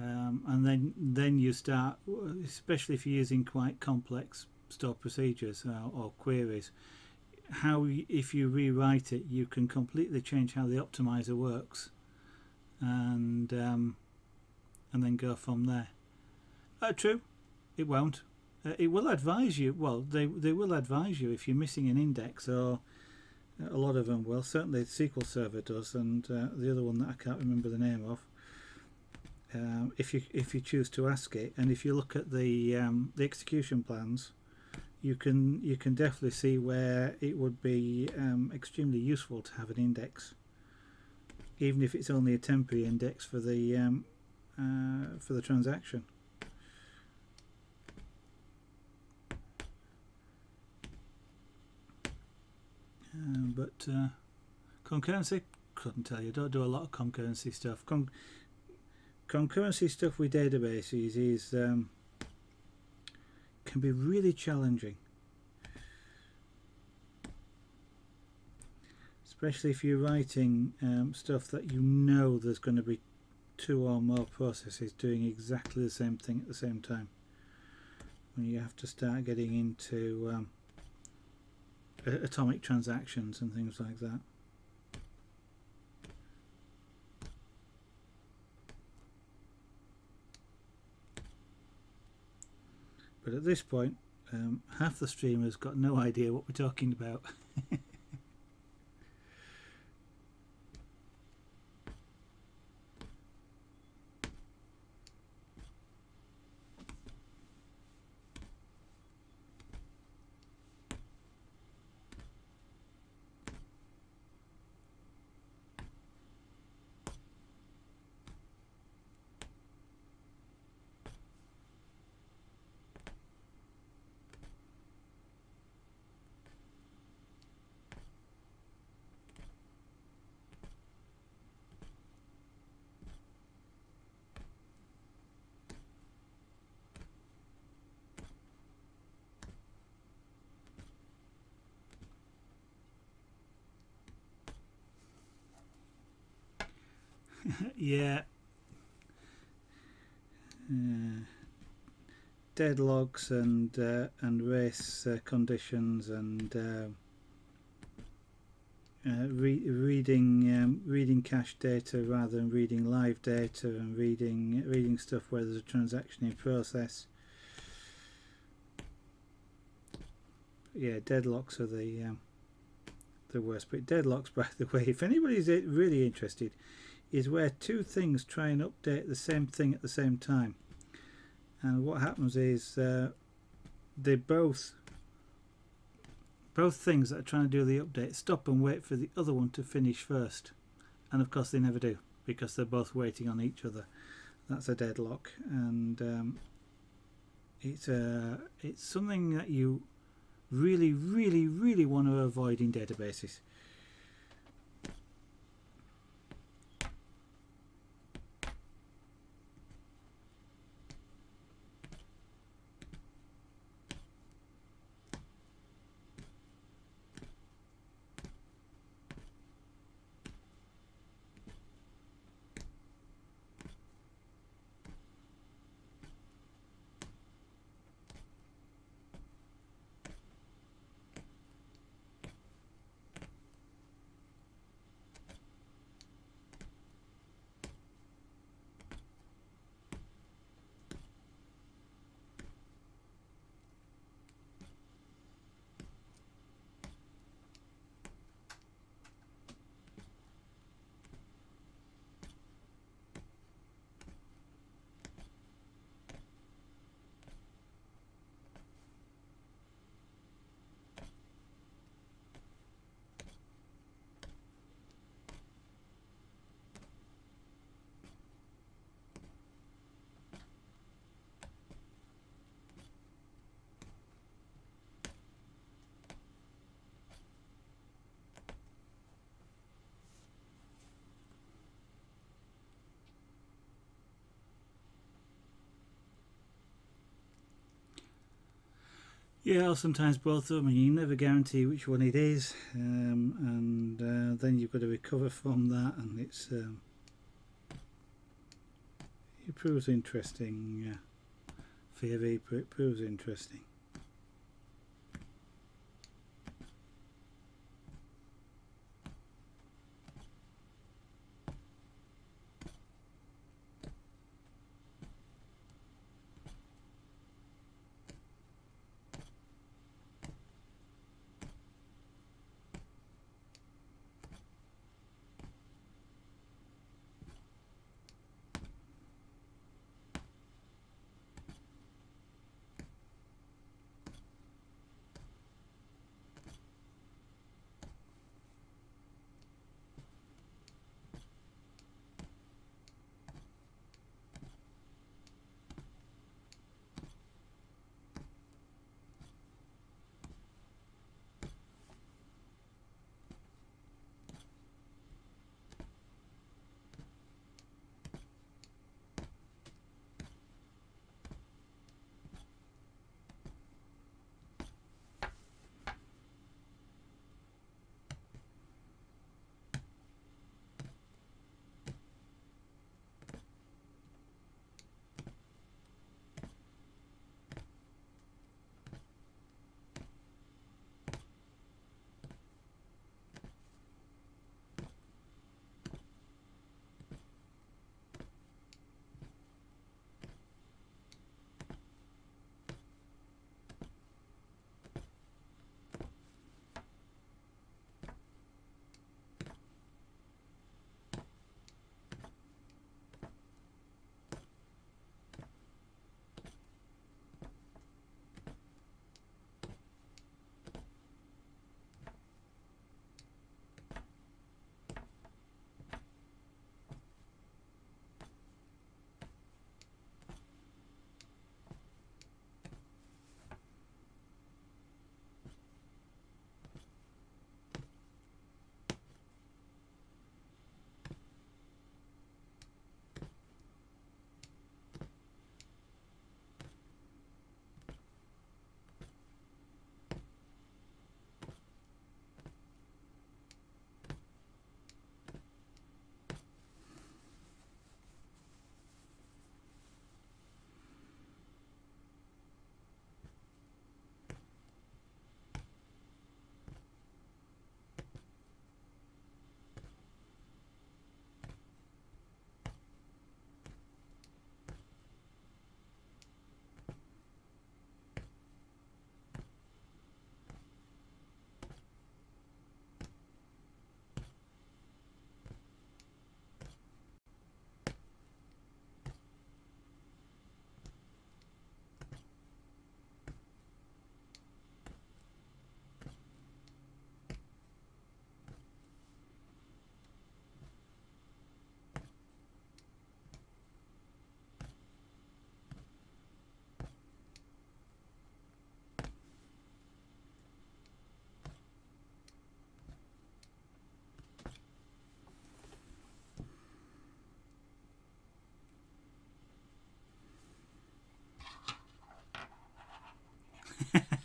Um, and then then you start, especially if you're using quite complex stored procedures uh, or queries, how if you rewrite it, you can completely change how the optimizer works, and um, and then go from there. Uh, true, it won't. Uh, it will advise you. Well, they they will advise you if you're missing an index, or a lot of them will. Certainly, SQL Server does, and uh, the other one that I can't remember the name of. Um, if you if you choose to ask it, and if you look at the um, the execution plans, you can you can definitely see where it would be um, extremely useful to have an index, even if it's only a temporary index for the um, uh, for the transaction. Um, but uh, concurrency, couldn't tell you. Don't do a lot of concurrency stuff. Con concurrency stuff with databases is um, can be really challenging. Especially if you're writing um, stuff that you know there's going to be two or more processes doing exactly the same thing at the same time. When you have to start getting into um, atomic transactions and things like that. But at this point, um, half the streamers got no idea what we're talking about. yeah. Uh, deadlocks and uh, and race uh, conditions and uh, uh, re reading um, reading cache data rather than reading live data and reading reading stuff where there's a transaction in process. Yeah, deadlocks are the um, the worst. But deadlocks, by the way, if anybody's really interested, is where two things try and update the same thing at the same time. And what happens is uh, they both both things that are trying to do the update stop and wait for the other one to finish first. And of course they never do because they're both waiting on each other. That's a deadlock. And um, it's uh, it's something that you really really really want to avoid in databases Yeah, or sometimes both of them, and you never guarantee which one it is, um, and uh, then you've got to recover from that, and it's um, it proves interesting. Uh, theory, it proves interesting.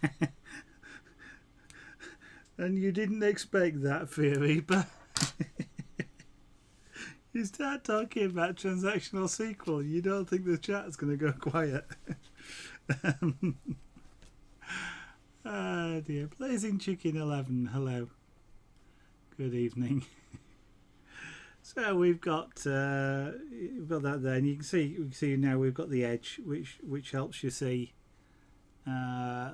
and you didn't expect that, Fear Reaper. you start talking about transactional SQL, you don't think the chat's going to go quiet. um, oh dear. Blazing Chicken 11, hello. Good evening. so we've got uh, we've got that there, and you can see you can see now we've got the edge, which which helps you see uh,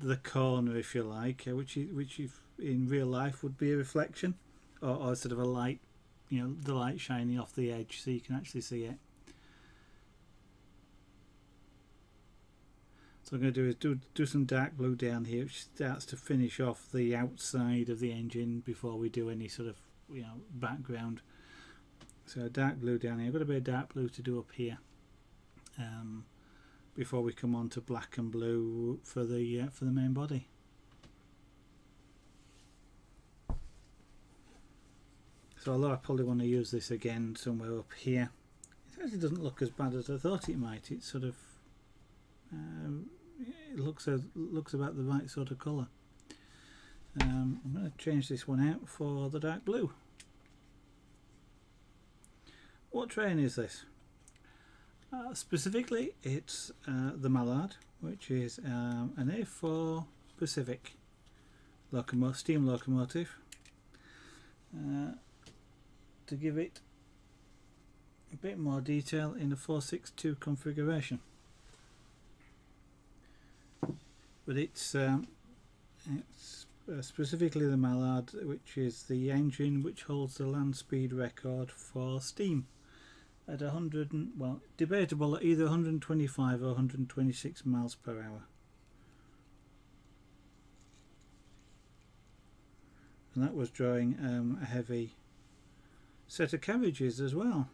the corner, if you like, uh, which is, which in real life would be a reflection, or, or sort of a light, you know, the light shining off the edge, so you can actually see it. So I'm going to do is do, do some dark blue down here, which starts to finish off the outside of the engine before we do any sort of you know background. So dark blue down here. I've got a bit of dark blue to do up here. Um, before we come on to black and blue for the uh, for the main body. So although I probably want to use this again somewhere up here, it actually doesn't look as bad as I thought it might. It's sort of um, it looks a, looks about the right sort of colour. Um, I'm going to change this one out for the dark blue. What train is this? Uh, specifically, it's uh, the Mallard, which is um, an A4 Pacific locomotive, steam locomotive. Uh, to give it a bit more detail in the 462 configuration. But it's um, it's uh, specifically the Mallard, which is the engine which holds the land speed record for steam at 100 and, well debatable at either 125 or 126 miles per hour. And that was drawing um, a heavy set of carriages as well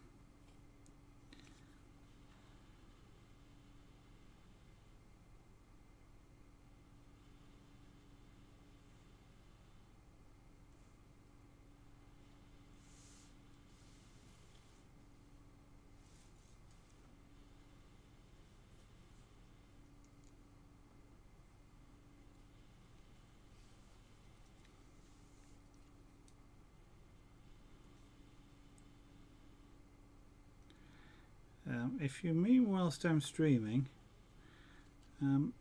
If you mean whilst I'm streaming, um,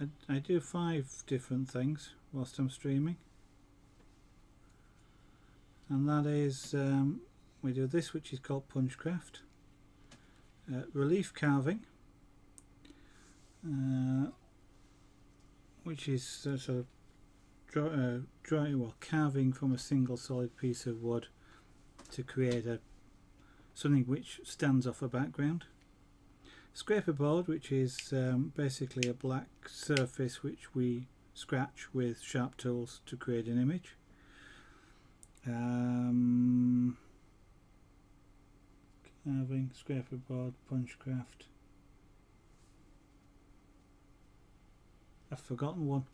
I, I do five different things whilst I'm streaming. And that is, um, we do this which is called Punchcraft, uh, Relief Carving, uh, which is sort of draw, uh, well, carving from a single solid piece of wood to create a something which stands off a background. Scraper board, which is um, basically a black surface which we scratch with sharp tools to create an image. Um, carving, scraper board, punchcraft. I've forgotten one.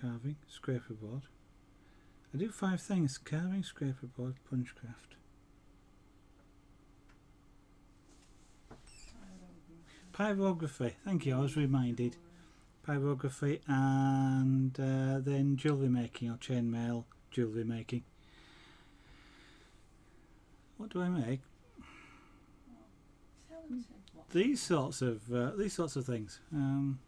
Carving, scraper board. I do five things, carving, scraper board, punchcraft. Pyrography, thank you, I was reminded. Pyrography and uh, then jewellery making or chainmail jewellery making. What do I make? These sorts of uh, these sorts of things. Um,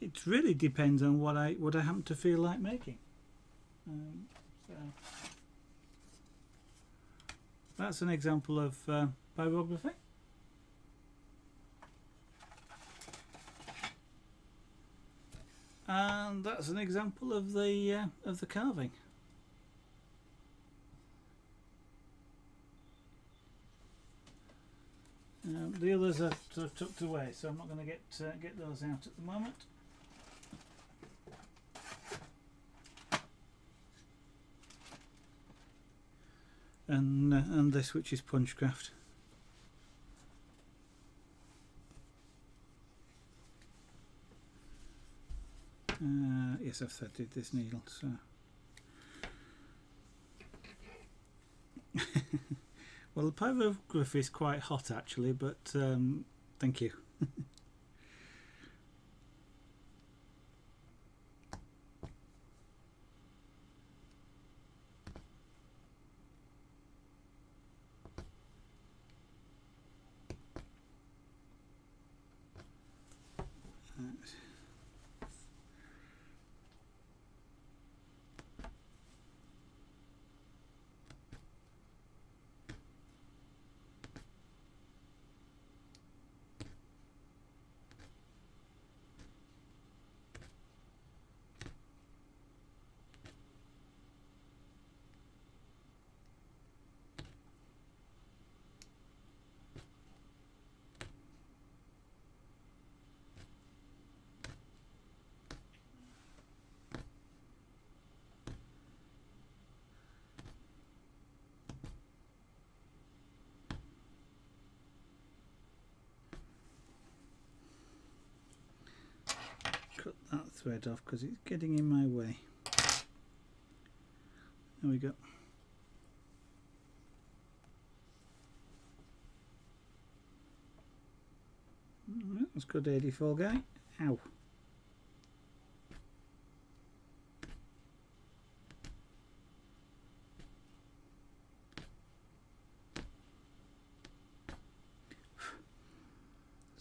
it really depends on what I what I happen to feel like making. Um, so that's an example of uh, pyrography. And that's an example of the uh, of the carving. Um, the others are sort of tucked away, so I'm not going to get uh, get those out at the moment. And uh, and this which is Punchcraft. Uh, yes, I've threaded this needle, so. well, the pyrography is quite hot actually, but um, thank you. that thread off because it's getting in my way. There we go. Mm, That's good 84 guy. Ow.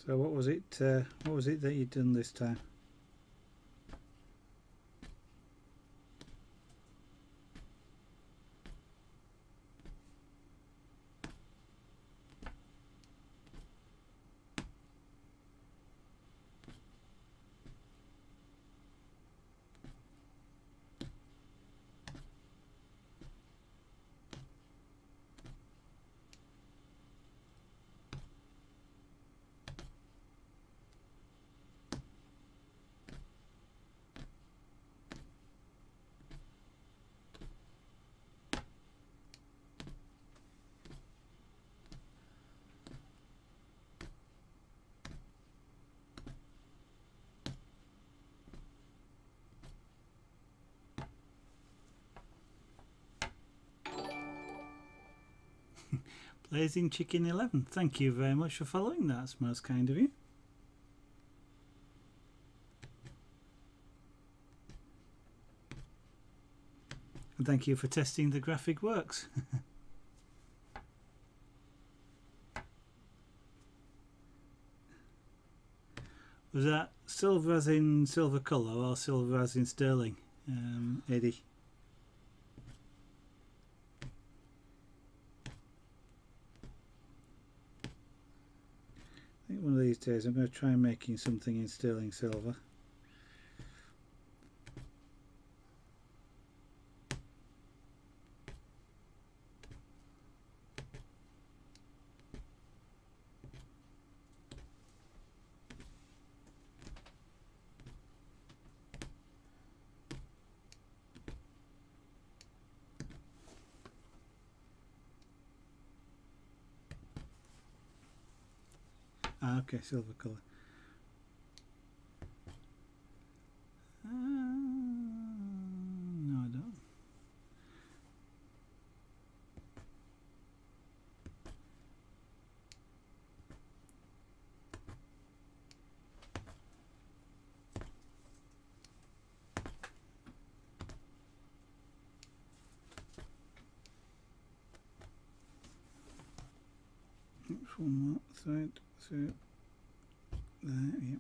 So what was it? Uh, what was it that you'd done this time? Blazing Chicken 11. Thank you very much for following. That's most kind of you. And thank you for testing the graphic works. Was that silver as in silver colour or silver as in sterling, um, Eddie? I think one of these days I'm going to try making something in sterling silver. Ah, okay, silver colour. Uh, no, I don't. Oops, one more side, so there, yep.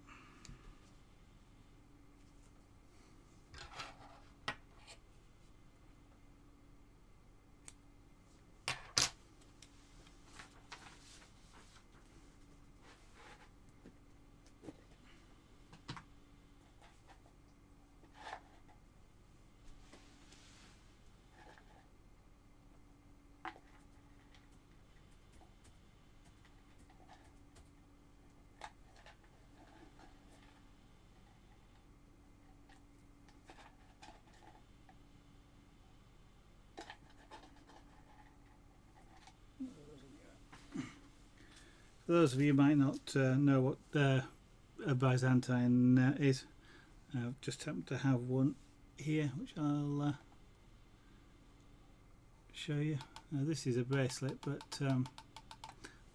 For those of you might not uh, know what uh, a Byzantine uh, is, I've just happened to have one here which I'll uh, show you. Now this is a bracelet but um,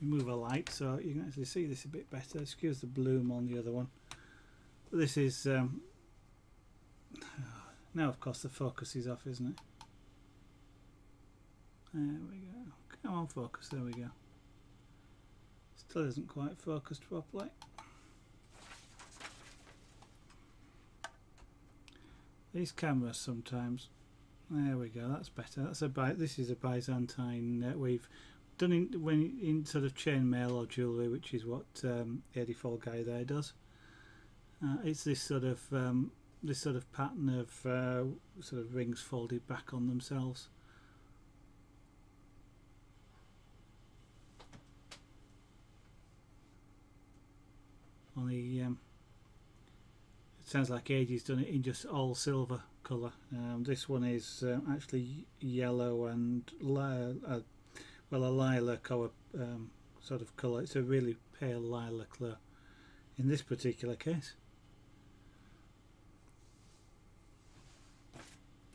we move a light so you can actually see this a bit better. Excuse the bloom on the other one. But this is um, now of course the focus is off isn't it? There we go. Come on focus, there we go. Still isn't quite focused properly. These cameras sometimes. There we go. That's better. That's a. This is a Byzantine. Uh, we've done in when in sort of chainmail or jewellery, which is what um, the 84 guy there does. Uh, it's this sort of um, this sort of pattern of uh, sort of rings folded back on themselves. Only um, it sounds like Age's done it in just all silver colour. Um, this one is uh, actually yellow and uh, well a lilac or um, sort of colour. It's a really pale lilac colour in this particular case.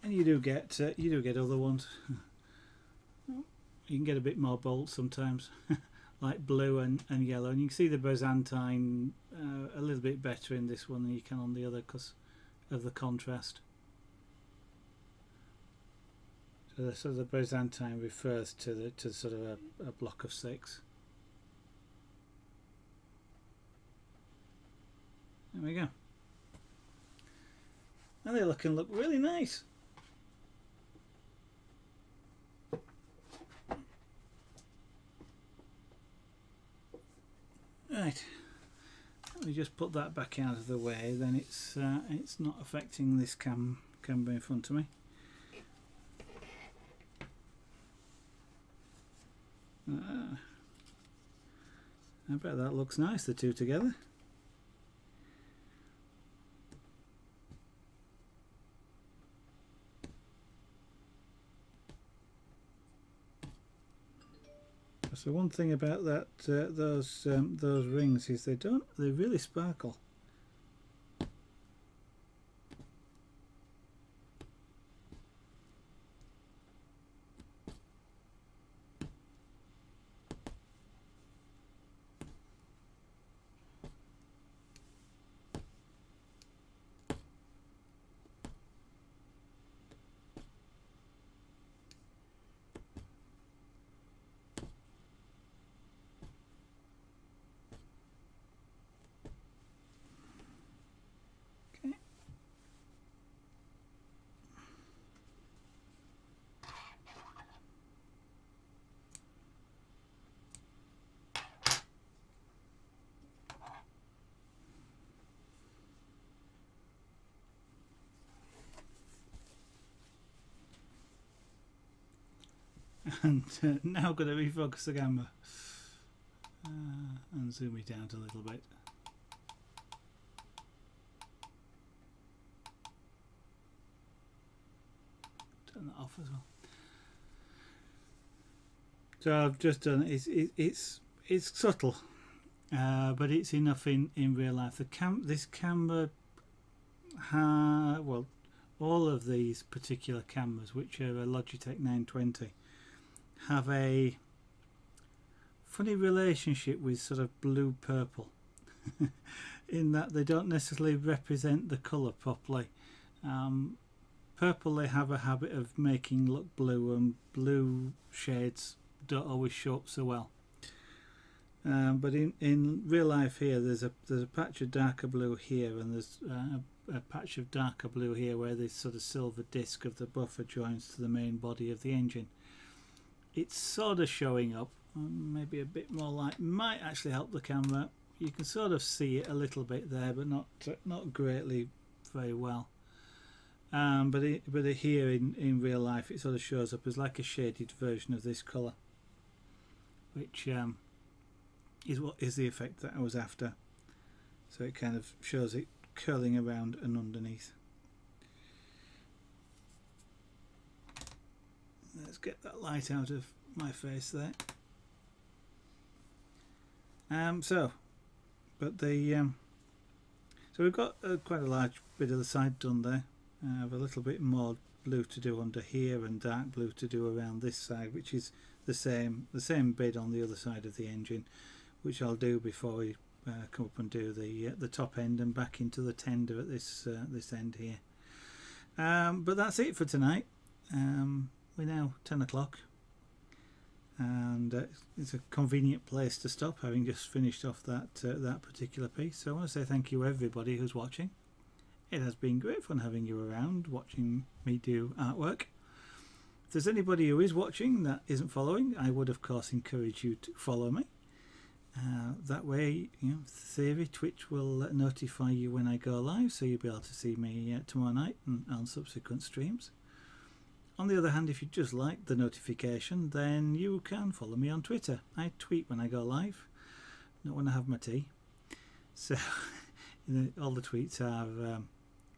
And you do get uh, you do get other ones. you can get a bit more bold sometimes, like blue and, and yellow and you can see the Byzantine uh, a little bit better in this one than you can on the other because of the contrast. So the, so the Byzantine refers to the to sort of a, a block of six. There we go. And they look and look really nice. Right. Let me just put that back out of the way. Then it's uh, it's not affecting this cam camera in front of me. Uh, I bet that looks nice, the two together. So one thing about that uh, those um, those rings is they don't they really sparkle. And uh, now going to refocus the camera uh, and zoom it out a little bit. Turn that off as well. So I've just done it's it, it's it's subtle, uh, but it's enough in in real life. The cam this camera, ha well, all of these particular cameras, which are a Logitech 920 have a funny relationship with sort of blue purple in that they don't necessarily represent the colour properly. Um, purple they have a habit of making look blue and blue shades don't always show up so well. Um, but in, in real life here there's a there's a patch of darker blue here and there's uh, a, a patch of darker blue here where this sort of silver disc of the buffer joins to the main body of the engine it's sort of showing up um, maybe a bit more light might actually help the camera. You can sort of see it a little bit there but not not greatly very well. Um, but it, but here in, in real life it sort of shows up as like a shaded version of this colour which um, is what is the effect that I was after. So it kind of shows it curling around and underneath let's get that light out of my face there. Um, so but the um, so we've got uh, quite a large bit of the side done there. I have a little bit more blue to do under here and dark blue to do around this side which is the same the same bit on the other side of the engine which I'll do before we uh, come up and do the uh, the top end and back into the tender at this uh, this end here. Um, but that's it for tonight. Um, we're now 10 o'clock and uh, it's a convenient place to stop having just finished off that uh, that particular piece. So I want to say thank you everybody who's watching. It has been great fun having you around watching me do artwork. If there's anybody who is watching that isn't following I would of course encourage you to follow me. Uh, that way you know theory Twitch will notify you when I go live so you'll be able to see me uh, tomorrow night and on subsequent streams on the other hand, if you just like the notification, then you can follow me on Twitter. I tweet when I go live, not when I have my tea. So all the tweets are um,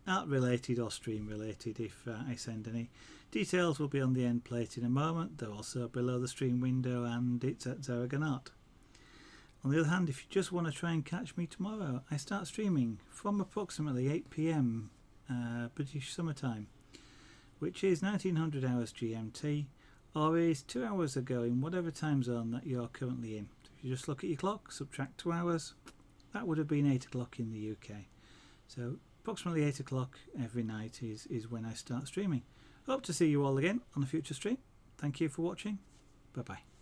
art related or stream related if uh, I send any. Details will be on the end plate in a moment. They're also below the stream window and it's at Zaragon Art. On the other hand, if you just want to try and catch me tomorrow, I start streaming from approximately 8pm uh, British summertime which is 1900 hours GMT or is two hours ago in whatever time zone that you're currently in. Be If you just look at your clock, subtract two hours, that would have been 8 o'clock in the UK. So approximately 8 o'clock every night is, is when I start streaming. Hope to see you all again on a future stream. Thank you for watching. Bye bye.